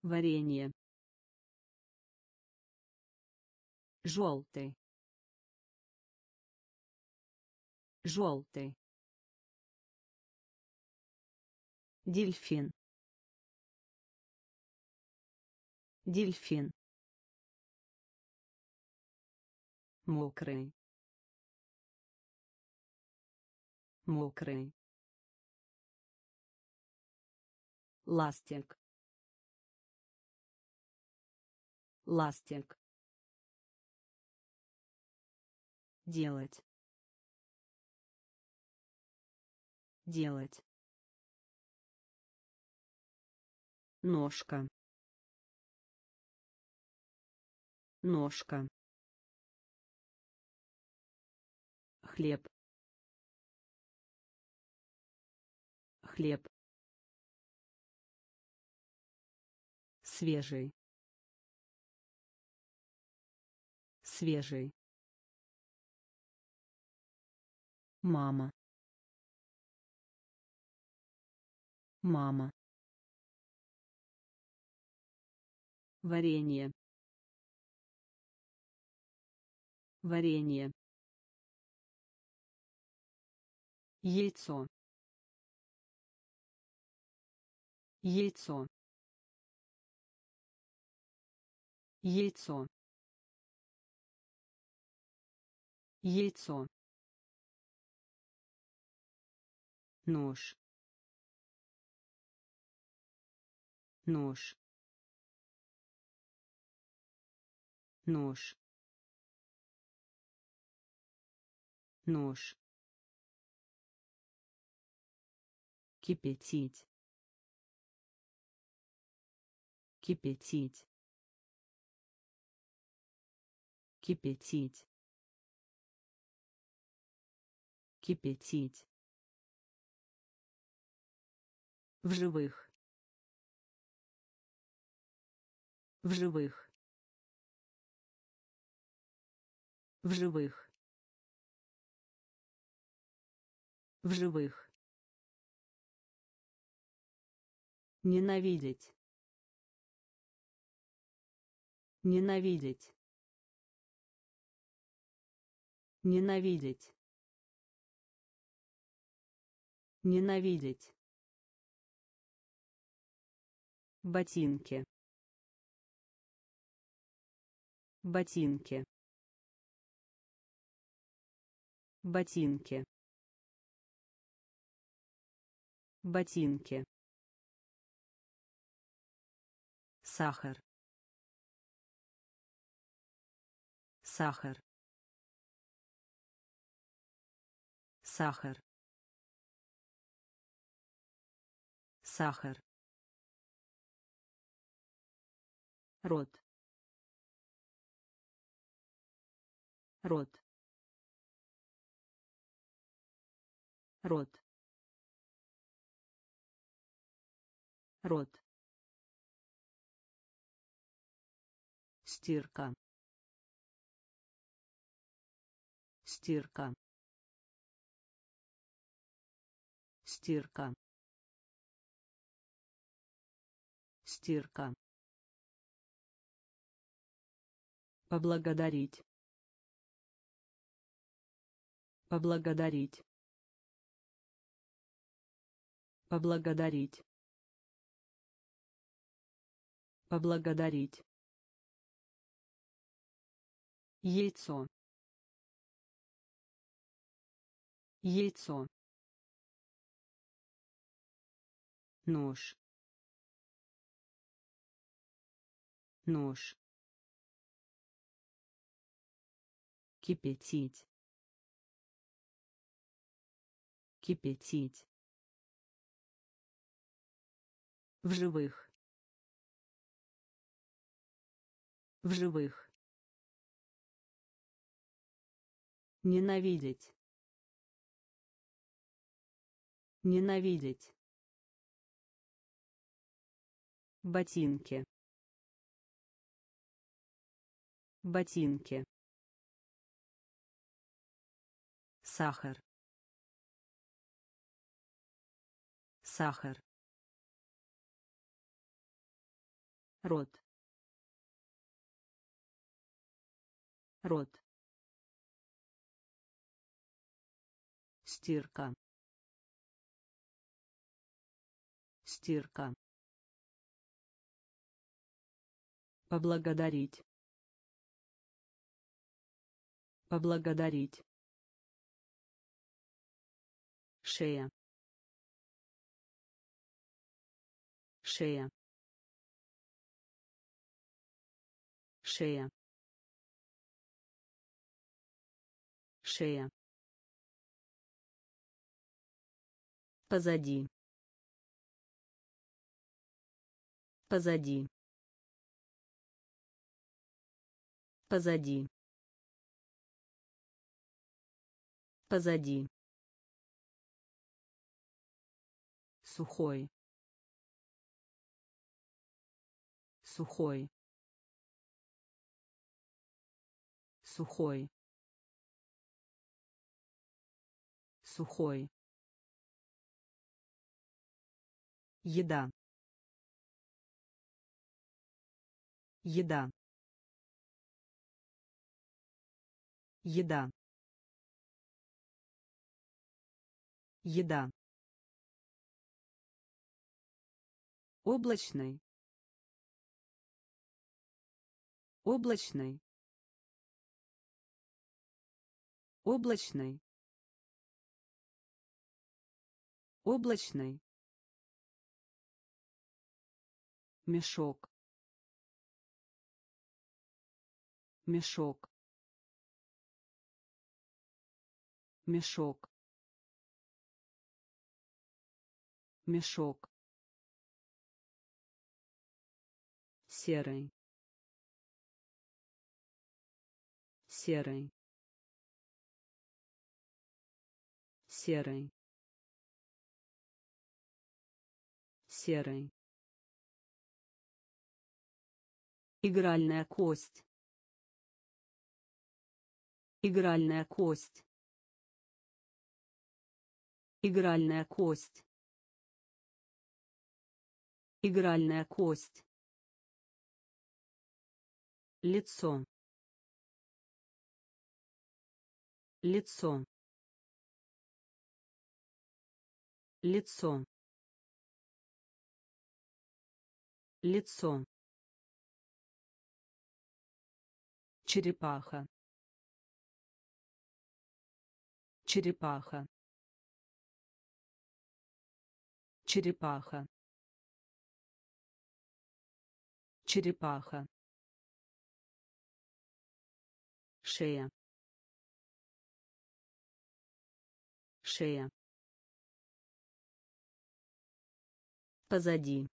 Варенье желтый. Желтый. Дельфин. Дельфин. Мокрый. Мокрый. Ластик. Ластик делать. Делать. Ножка. Ножка. Хлеб. Хлеб. Свежий. Свежий мама. Мама. Варенье. Варенье. Яйцо. Яйцо. Яйцо. Яйцо нож. Нож. Нож. Нож. Кипятить. Кипятить. Кипятить. Кипятить в живых. В живых. В живых. В живых. Ненавидеть. Ненавидеть. Ненавидеть. Ненавидеть ботинки. Ботинки. Ботинки. Ботинки. Сахар. Сахар. Сахар. Сахар рот. Рот. Рот. Рот. Стирка. Стирка. Стирка. Стирка поблагодарить. Поблагодарить. Поблагодарить. Поблагодарить. Яйцо. Яйцо. Нож. Нож кипятить Кипятить. В живых. В живых. Ненавидеть. Ненавидеть. Ботинки. Ботинки. Сахар. Сахар. рот. Рот. Стирка. Стирка. Поблагодарить. Поблагодарить шея. Шея. Шея. Шея. Позади. Позади. Позади. Позади сухой. Сухой. Сухой. Сухой. Еда. Еда. Еда. Еда облачный. Облачный. Облачный. Облачный. Мешок. Мешок. Мешок. Мешок серый. Серый. Серый. Серый. Игральная кость. Игральная кость. Игральная кость. Игральная кость лицо. Лицо. Лицо. Лицо. Черепаха. Черепаха. Черепаха. Черепаха шея. Шея. Позади.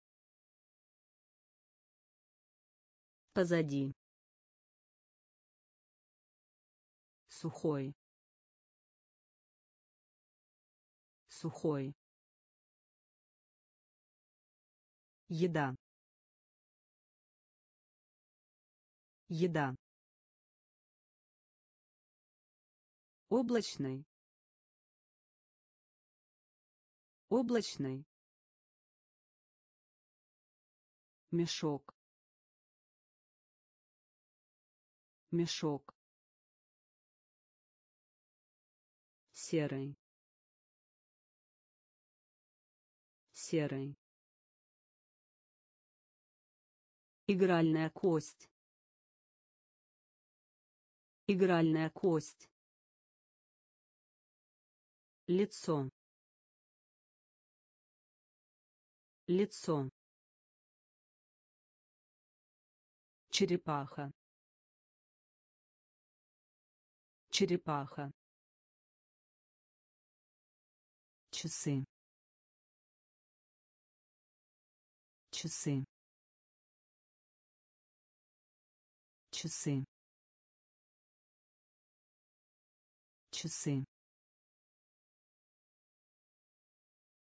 Позади. Сухой. Сухой. Еда. Еда облачный. Облачный. Мешок. Мешок. Серый. Серый. Игральная кость. Игральная кость лицо. Лицо. Черепаха. Черепаха. Часы. Часы. Часы. Часы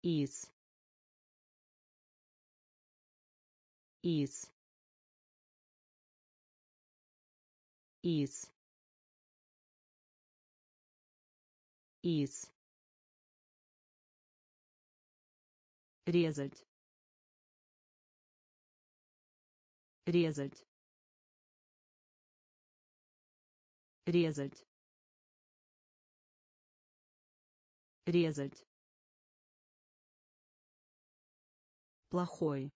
из из из из. Резать. Резать. Резать. Резать плохой.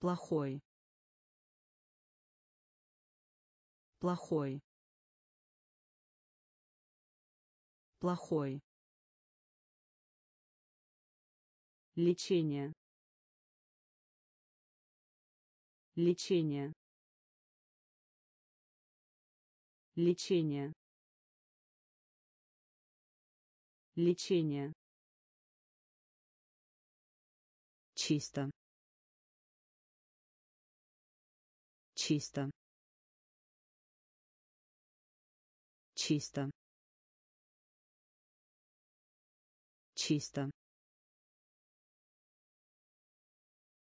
Плохой. Плохой. Плохой. Лечение. Лечение. Лечение. Лечение чисто. Чисто. Чисто. Чисто.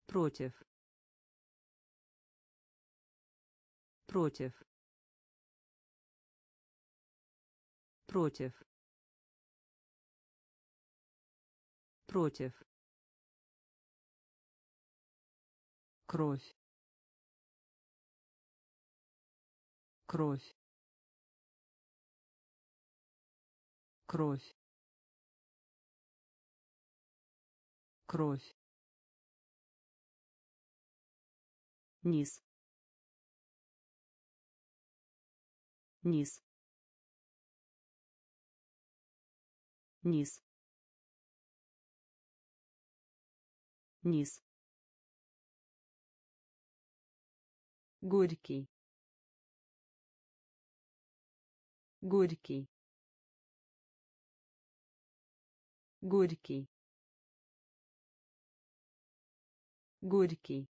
Против. Против. Против. Против кровь. Кровь. Кровь. Кровь. Низ. Низ. Низ. Низ горький. Горький. Горький. Горький.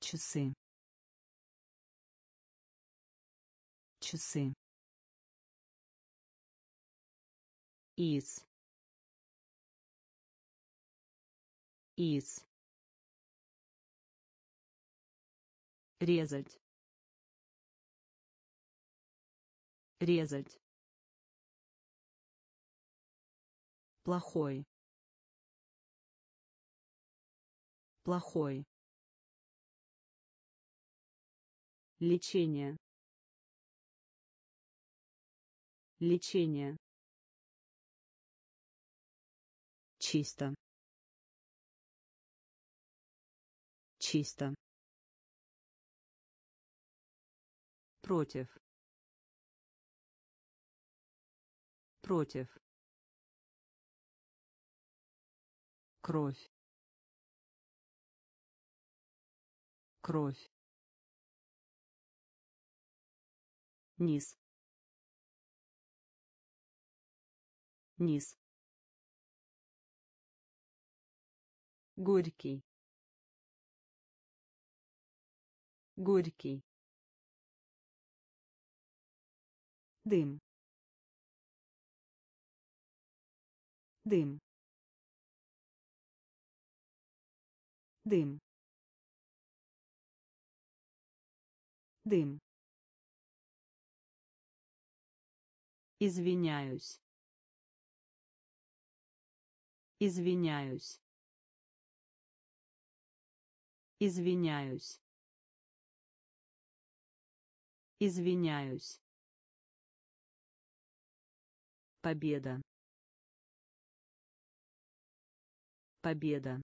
Часы. Часы. Из из резать. Резать. Плохой. Плохой. Лечение. Лечение. Чисто. Чисто против. Против. Кровь. Кровь. Низ. Низ. Горький. Горький дым. Дым. Дым. Дым. Извиняюсь. Извиняюсь. Извиняюсь. Извиняюсь победа. Победа.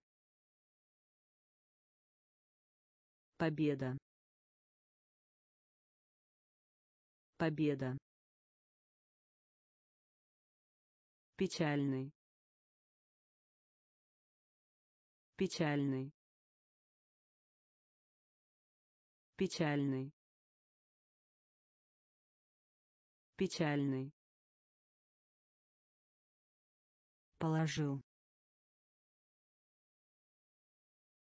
Победа. Победа. Печальный. Печальный. Печальный. Печальный положил.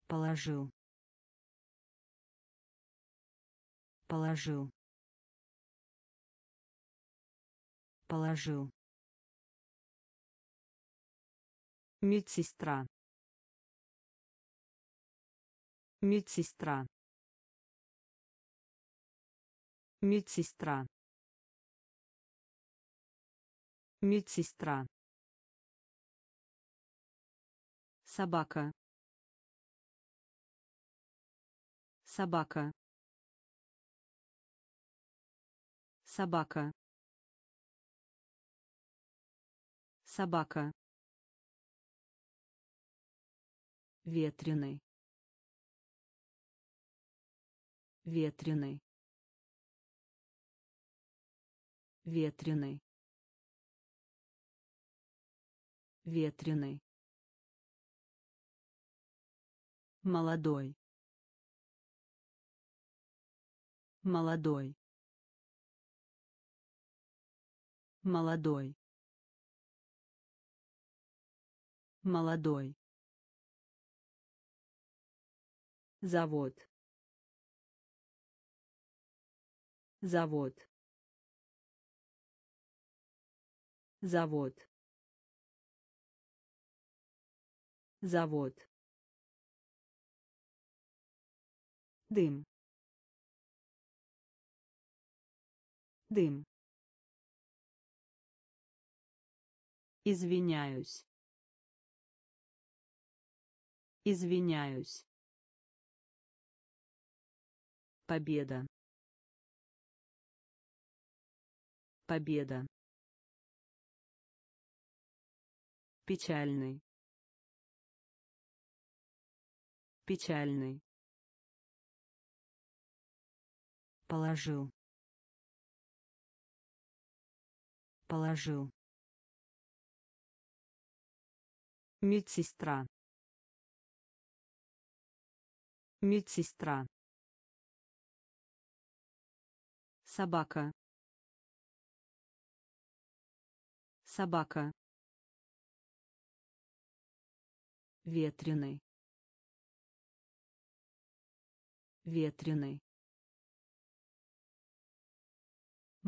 Положил. Положил. Положил. Медсестра. Медсестра. Медсестра. Медсестра собака. Собака. Собака. Собака. Ветреный. Ветреный. Ветреный. Ветреный молодой. Молодой. Молодой. Молодой. Завод. Завод. Завод. Завод дым. Дым. Извиняюсь. Извиняюсь. Победа. Победа. Печальный. Печальный положил. Положил. Медсестра. Медсестра. Собака. Собака. Ветреный. Ветреный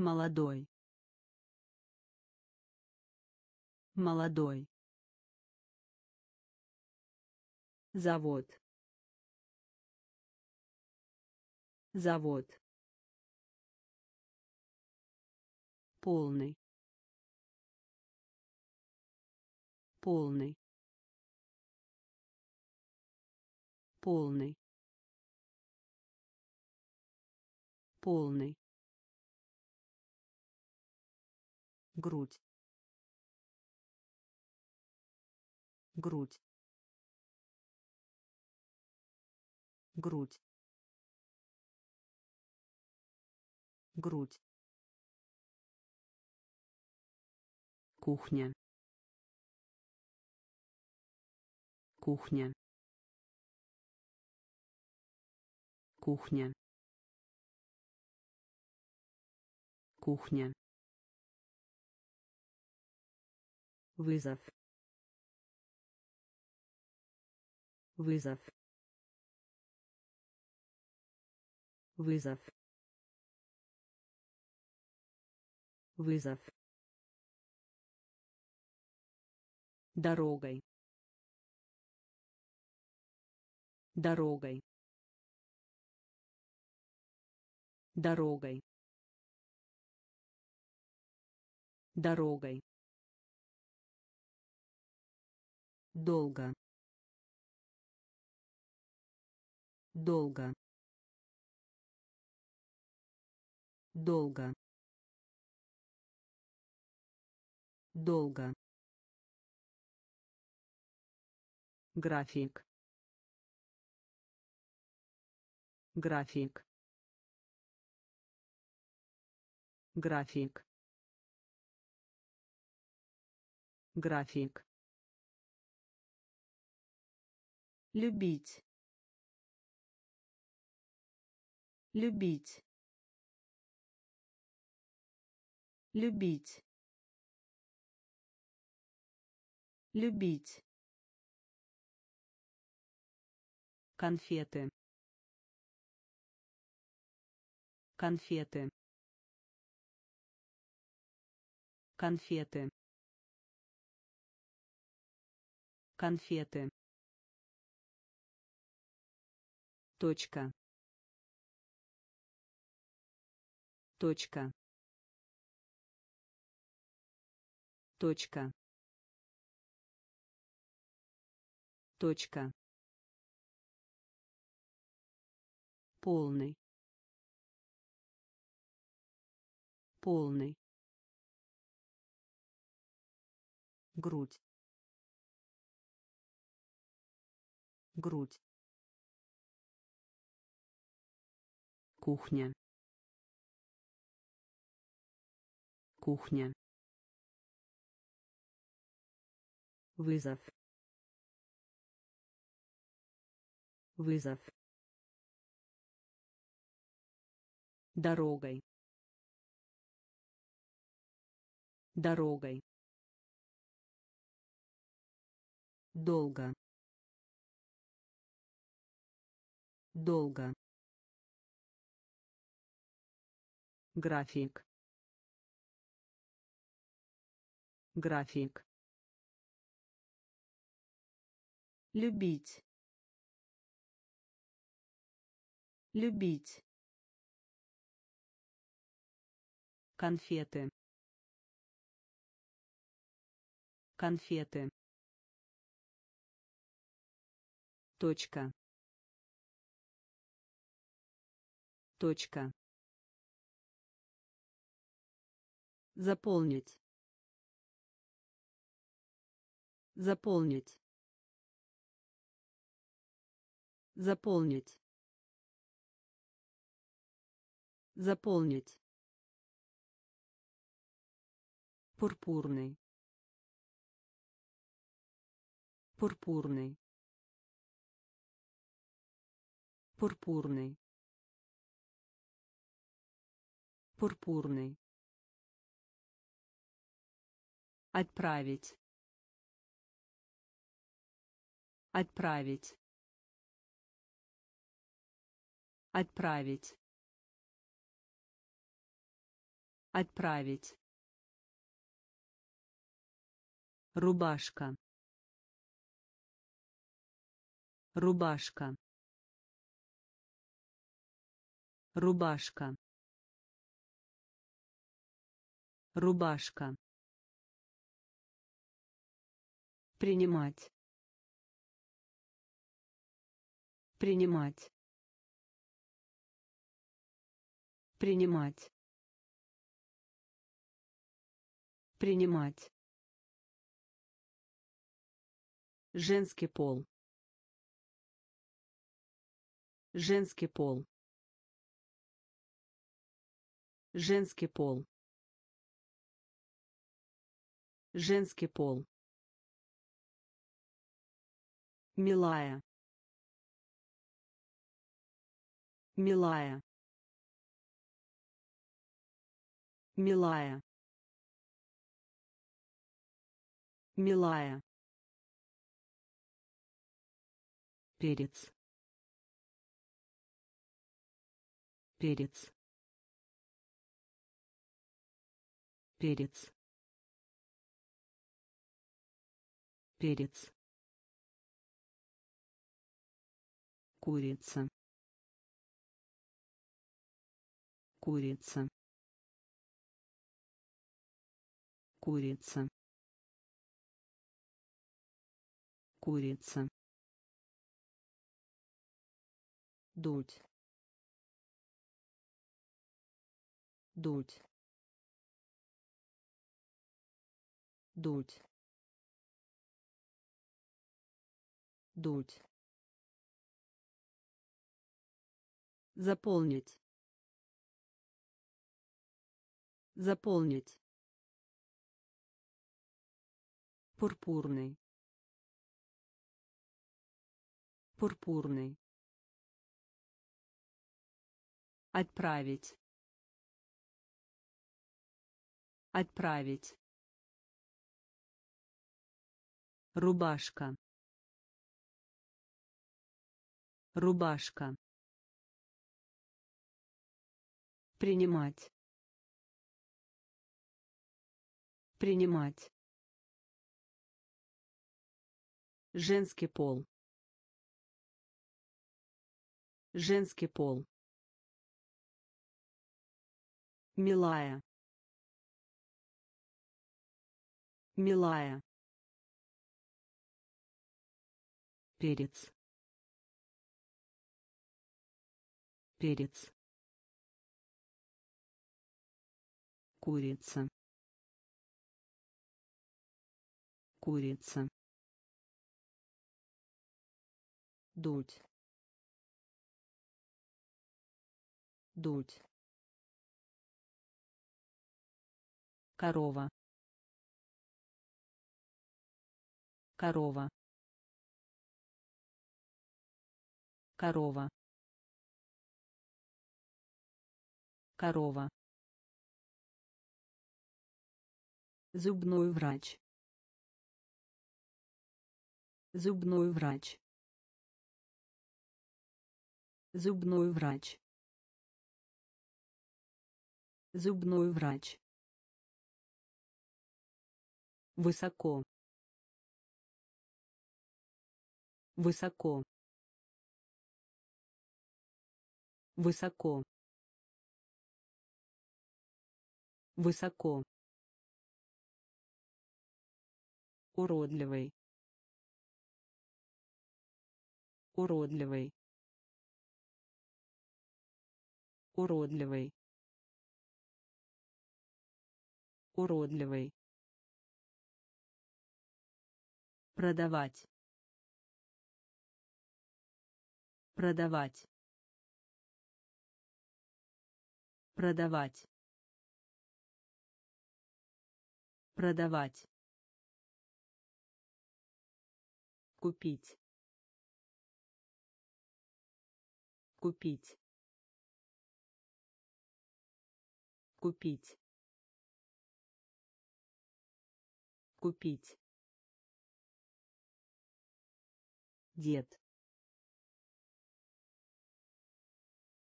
молодой. Молодой. Завод. Завод. Полный. Полный. Полный. Полный грудь. Грудь. Грудь. Грудь. Кухня. Кухня. Кухня. Кухня вызов. Вызов. Вызов. Вызов. Дорогой. Дорогой. Дорогой. Дорогой долго долго долго долго. График. График. График. График любить. Любить. Любить. Любить. Конфеты. Конфеты. Конфеты. Конфеты точка. Точка. Точка. Точка. Полный. Полный. Грудь. Грудь кухня. Кухня. Вызов. Вызов. Дорогой. Дорогой. Долго. Долго график. График. Любить. Любить. Конфеты. Конфеты. Точка. Точка заполнить. Заполнить. Заполнить. Заполнить. Пурпурный. Пурпурный. Пурпурный. Пурпурный отправить. Отправить. Отправить. Отправить. Рубашка. Рубашка. Рубашка. Рубашка принимать принимать принимать принимать. Женский пол. Женский пол. Женский пол. Женский пол милая. Милая. Милая. Милая. Перец. Перец. Перец. Перец курица. Курица. Курица. Курица. Дуть. Дуть. Дуть. Дуть заполнить заполнить пурпурный пурпурный отправить Отправить. Рубашка. Рубашка. Принимать. Принимать. Женский пол. Женский пол. Милая. Милая. Перец. Перец. Курица. Курица. Дуть. Дуть. Корова. Корова. Корова. Корова. Зубной врач. Зубной врач. Зубной врач. Зубной врач. Высоко. Высоко. Высоко. Высоко. Уродливый уродливый уродливый уродливый продавать. Продавать. Продавать. Продавать купить. Купить. Купить. Купить. Дед.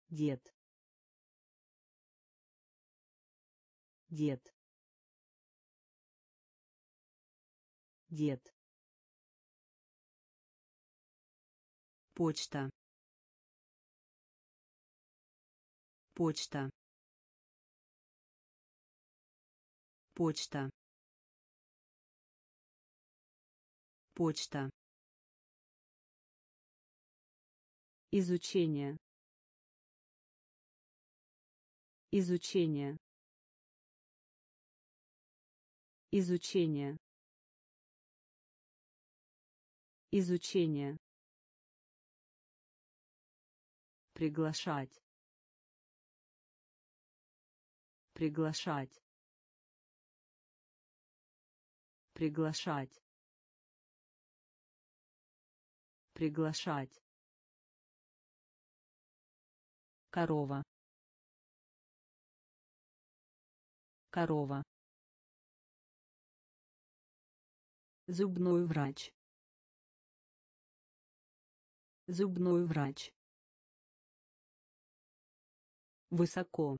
Дед. Дед. Дед почта. Почта. Почта. Почта. Изучение. Изучение. Изучение. Изучение приглашать. Приглашать. Приглашать. Приглашать. Корова. Корова. Зубной врач. Зубной врач Высоко.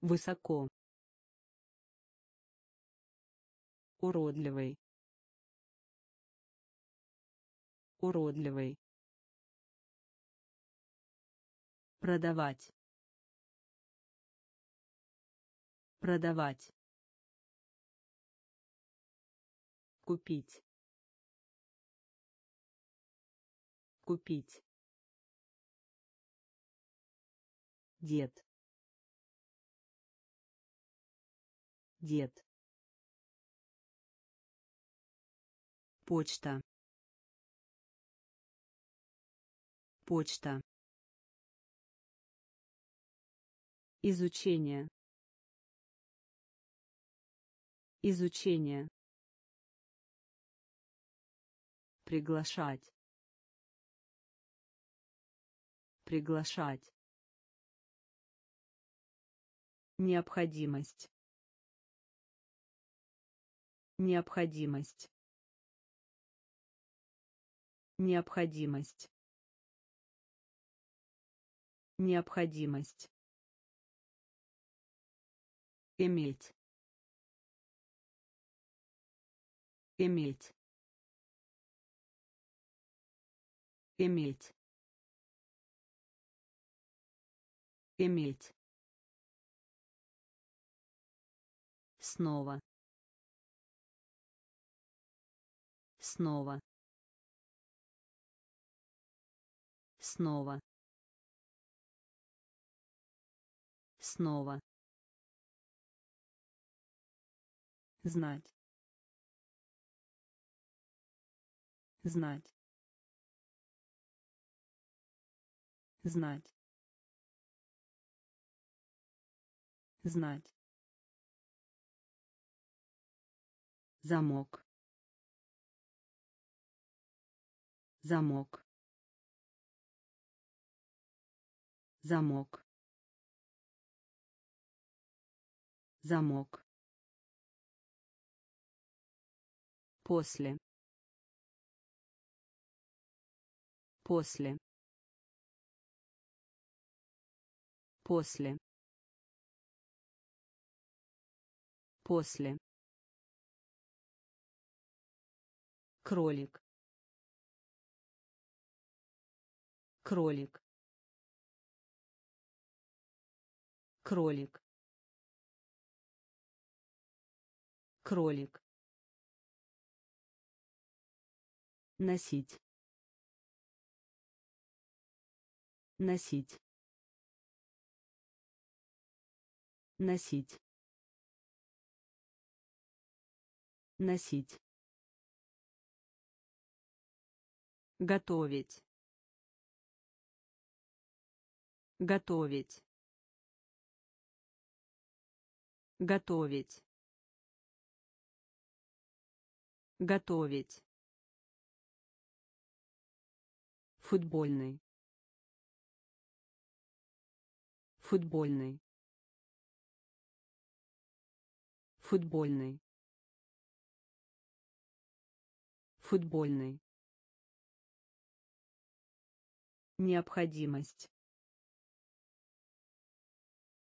Высоко. Уродливый. Уродливый. Продавать. Продавать. Купить. Купить. Дед. Дед. Почта. Почта. Изучение. Изучение. Приглашать. Приглашать Необходимость. Необходимость. Необходимость. Необходимость. Иметь. Иметь. Иметь. Иметь. Снова. Снова. Снова. Снова. Знать. Знать. Знать. Знать. Замок. Замок. Замок. Замок. После. После. После. После. Кролик. Кролик. Кролик. Кролик. Носить. Носить. Носить. Носить готовить. Готовить. Готовить. Готовить. Футбольный. Футбольный. Футбольный. Футбольный Необходимость.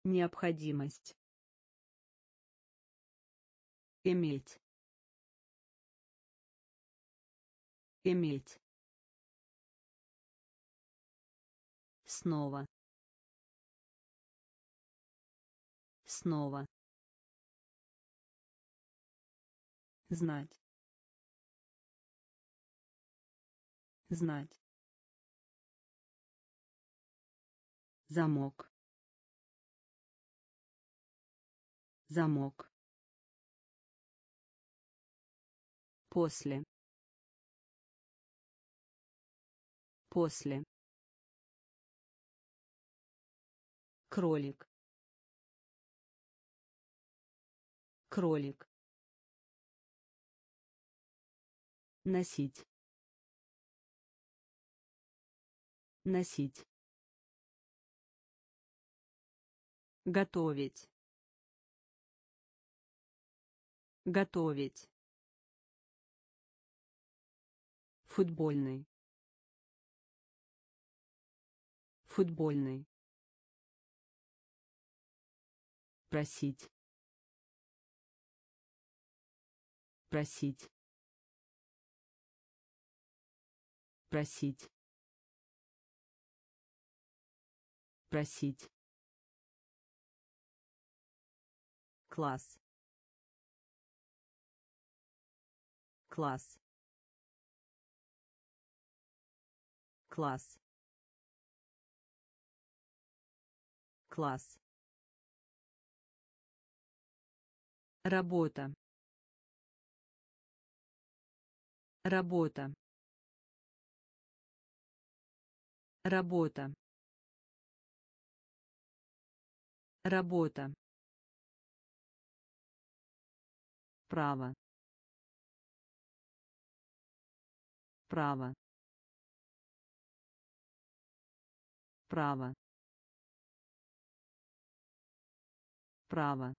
Необходимость. Иметь. Иметь. Снова. Снова. Знать. Знать. Замок. Замок. После. После. Кролик. Кролик. Носить. Носить готовить. Готовить. Футбольный. Футбольный. Просить. Просить. Просить. Просить класс. Класс. Класс. Класс. Работа. Работа. Работа. Работа право. Право. Право. Право.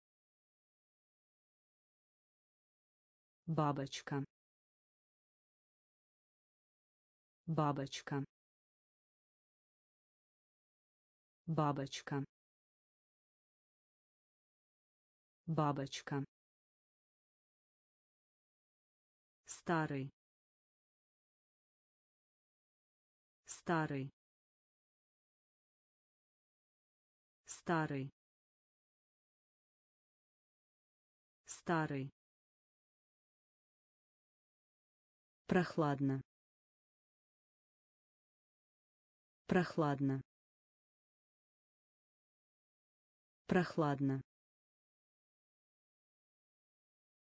Бабочка. Бабочка. Бабочка. Бабочка старый. Старый. Старый. Старый. Прохладно. Прохладно. Прохладно.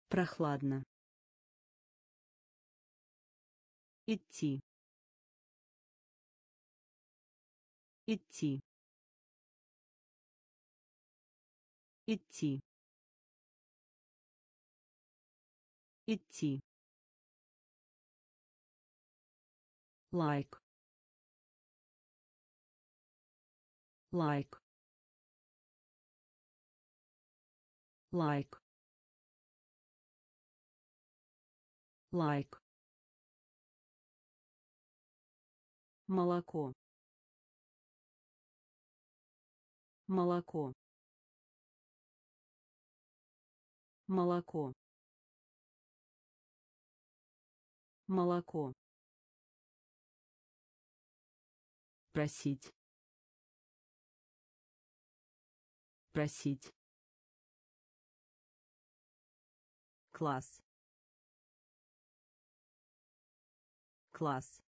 Прохладно идти. Идти. Идти. Идти. Лайк. Лайк. Лайк. Лайк молоко. Молоко. Молоко. Молоко. Просить. Просить. Класс. Класс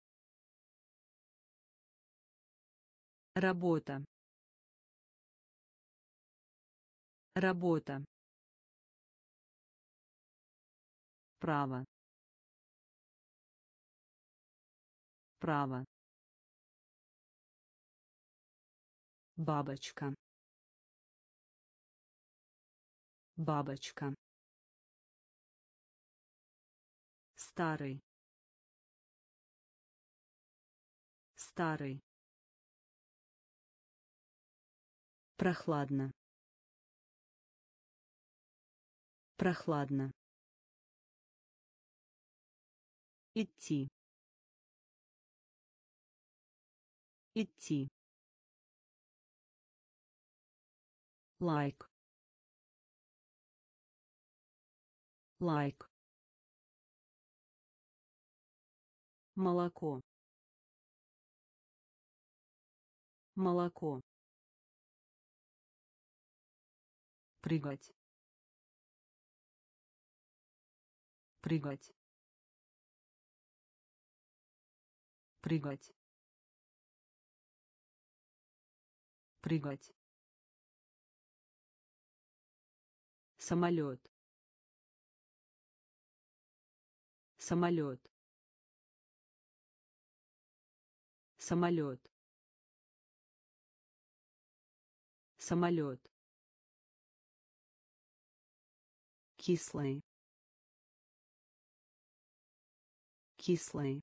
работа. Работа. Право. Право. Бабочка. Бабочка. Старый. Старый прохладно. Прохладно. Идти. Идти. Like. Like. Молоко. Молоко прыгать. Прыгать. Прыгать. Прыгать. Самолет. Самолет. Самолет. Самолет кислый кислый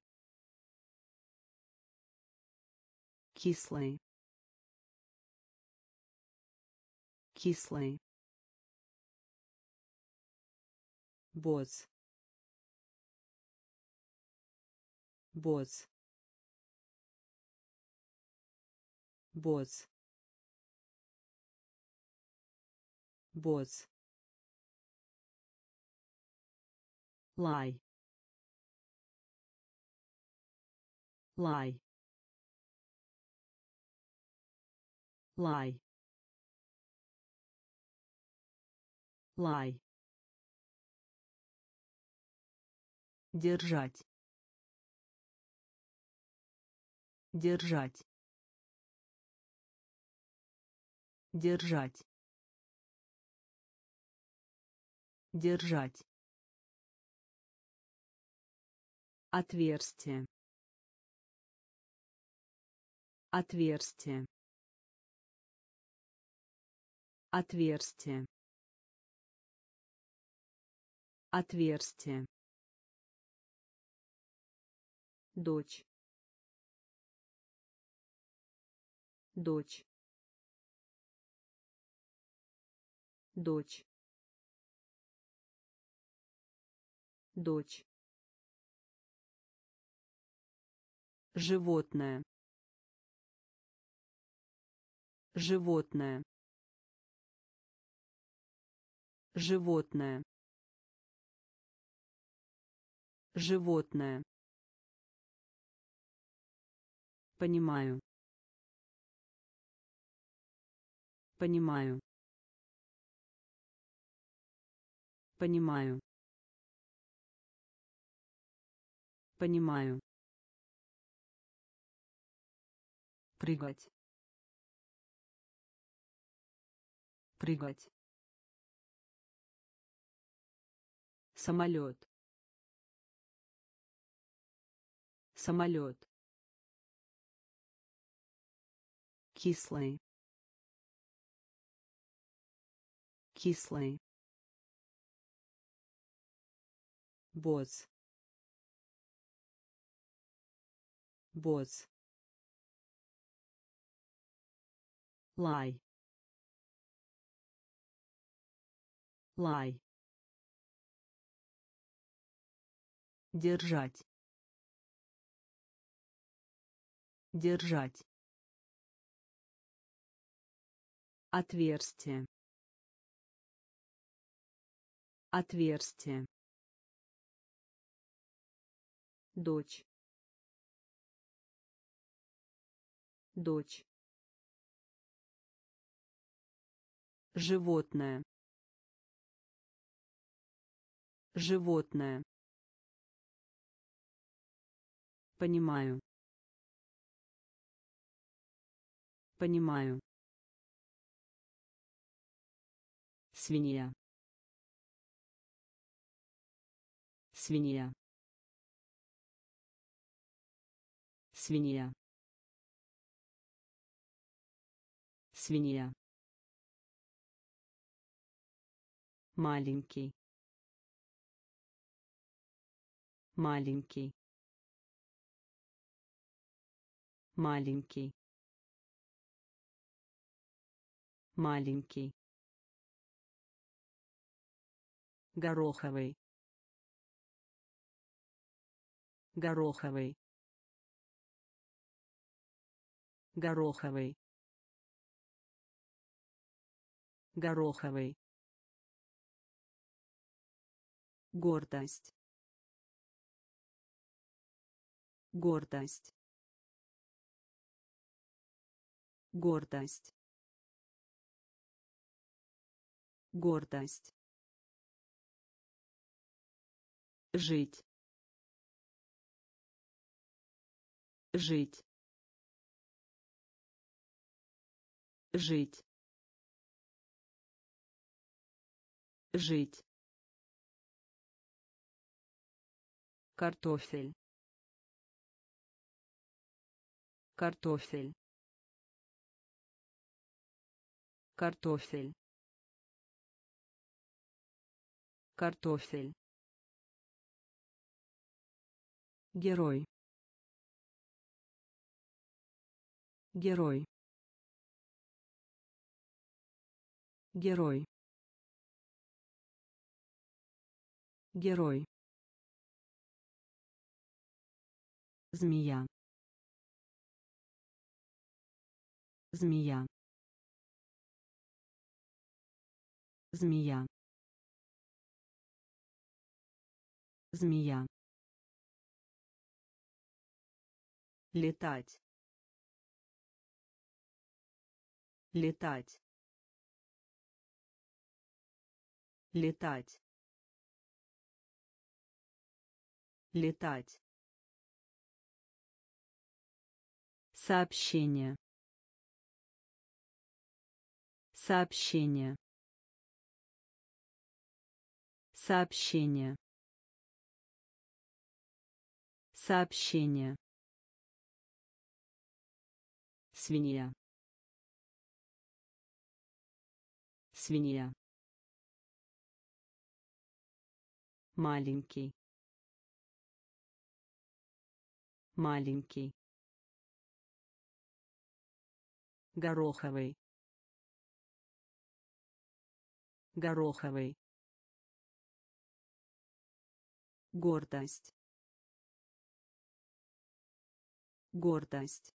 кислый кислый босс босс босс босс лай. Лай. Лай. Лай. Держать. Держать. Держать. Держать отверстие. Отверстие. Отверстие. Отверстие. Дочь. Дочь. Дочь. Дочь животное. Животное. Животное. Животное. Понимаю. Понимаю. Понимаю. Понимаю прыгать. Прыгать. Самолет. Самолет. Кислый. Кислый. Босс. Босс лай. Лай. Держать. Держать. Отверстие. Отверстие. Дочь. Дочь животное. Животное. Понимаю. Понимаю. Свинья. Свинья. Свинья. Свинья маленький. Маленький. Маленький. Маленький. Гороховый. Гороховый. Гороховый. Гороховый гордость. Гордость. Гордость. Гордость. Жить. Жить. Жить. Жить картофель. Картофель. Картофель. Картофель. Герой. Герой. Герой. Герой змея змея змея змея летать летать летать летать сообщение. Сообщение. Сообщение. Сообщение. Свинья. Свинья. Маленький. Маленький гороховый. Гороховый. Гордость. Гордость.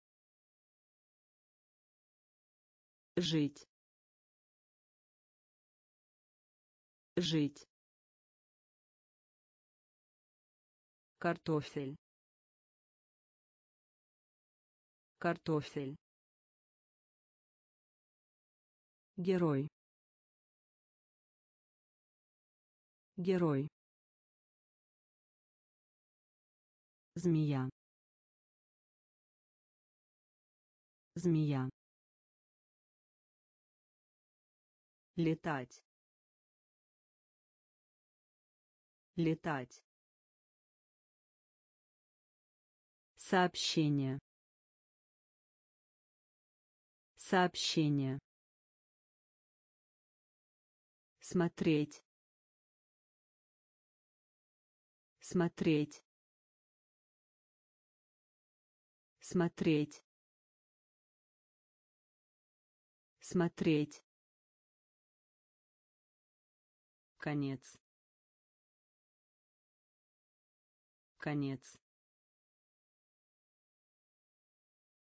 Жить. Жить. Картофель. Картофель герой. Герой. Змея. Змея. Летать. Летать. Сообщение. Сообщение смотреть. Смотреть. Смотреть. Смотреть. Конец. Конец.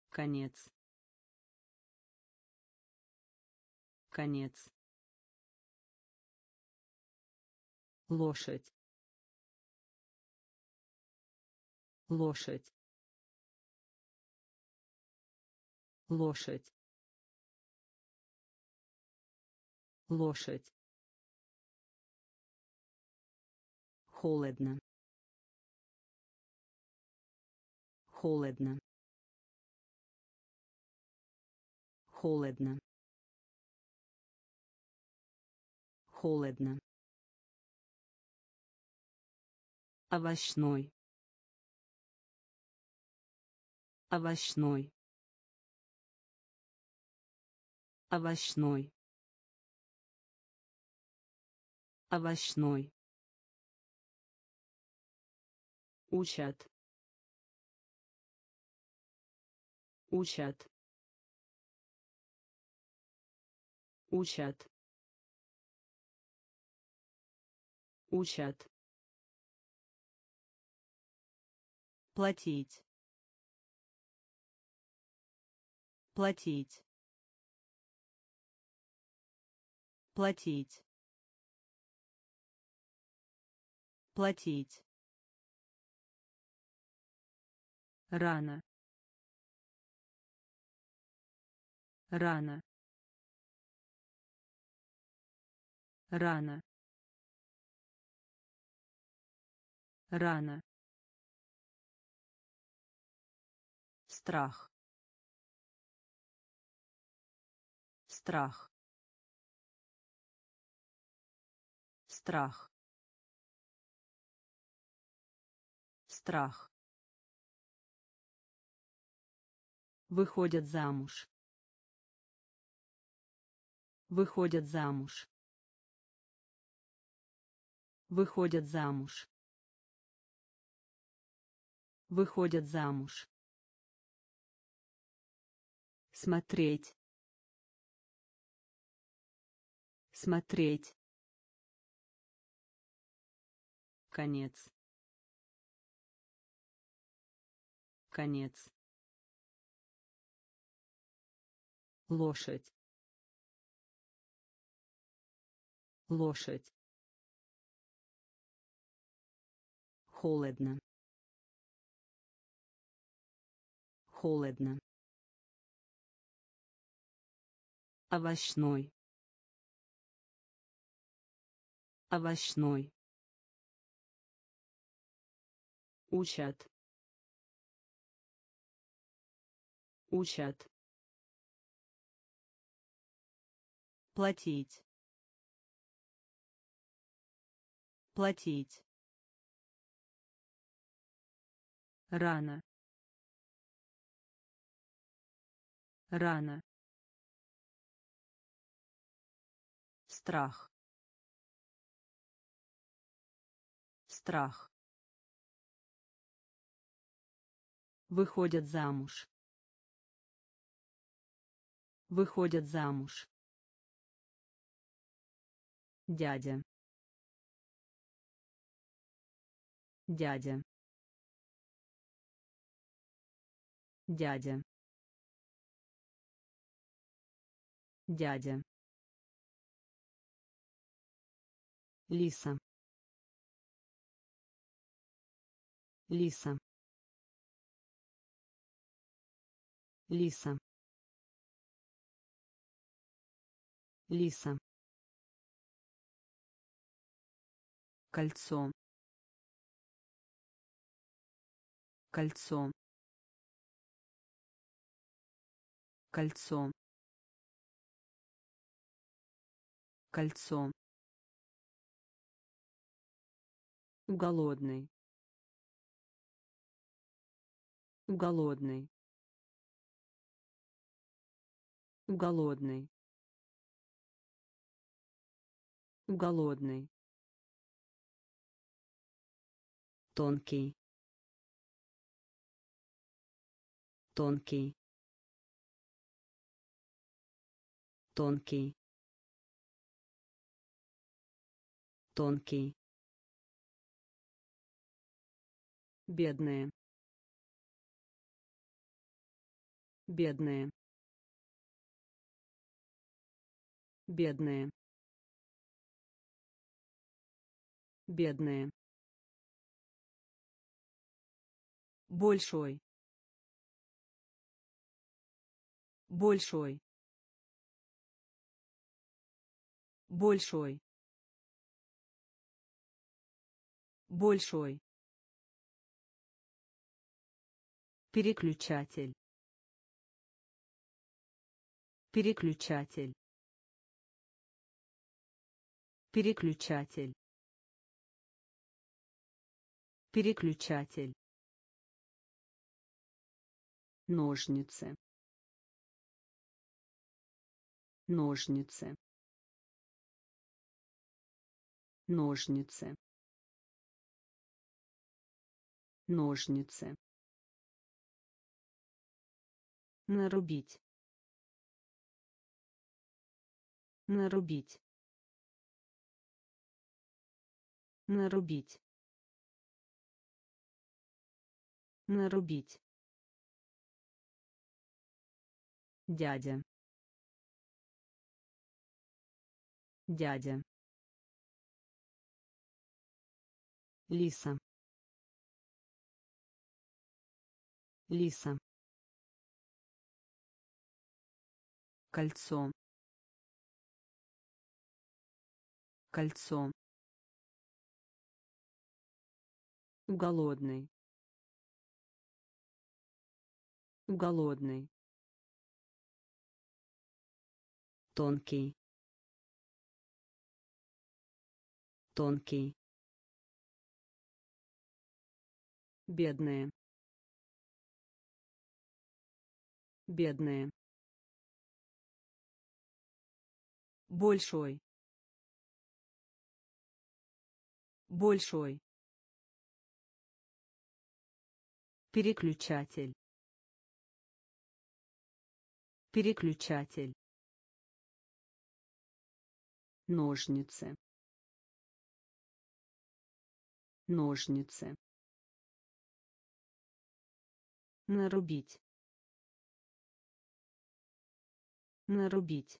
Конец. Конец лошадь. Лошадь. Лошадь. Лошадь. Холодно. Холодно. Холодно. Холодно овощной. Овощной. Овощной. Овощной. Учат. Учат. Учат. Учат платить. Платить. Платить. Платить. Рано. Рано. Рано. Рано страх. Страх. Страх. Страх. Выходят замуж. Выходят замуж. Выходят замуж. Выходят замуж смотреть. Смотреть. Конец. Конец. Лошадь. Лошадь. Холодно. Холодно овощной. Овощной. Учат. Учат. Платить. Платить. Рано. Рано страх. Страх. Выходят замуж. Выходят замуж. Дядя. Дядя. Дядя. Дядя лиса. Лиса. Лиса. Лиса. Кольцо. Кольцо. Кольцо. Кольцо голодный. Голодный. Голодный. Голодный. Тонкий. Тонкий. Тонкий. Тонкий бедные. Бедные. Бедные. Бедные. Большой. Большой. Большой. Большой переключатель. Переключатель. Переключатель. Переключатель. Ножницы. Ножницы. Ножницы. Ножницы нарубить нарубить нарубить нарубить. Дядя. Дядя. Лиса. Лиса кольцо. Кольцо. Голодный голодный тонкий. Тонкий. Бедные. Бедные большой. Большой. Переключатель. Переключатель. Ножницы. Ножницы. Нарубить. Нарубить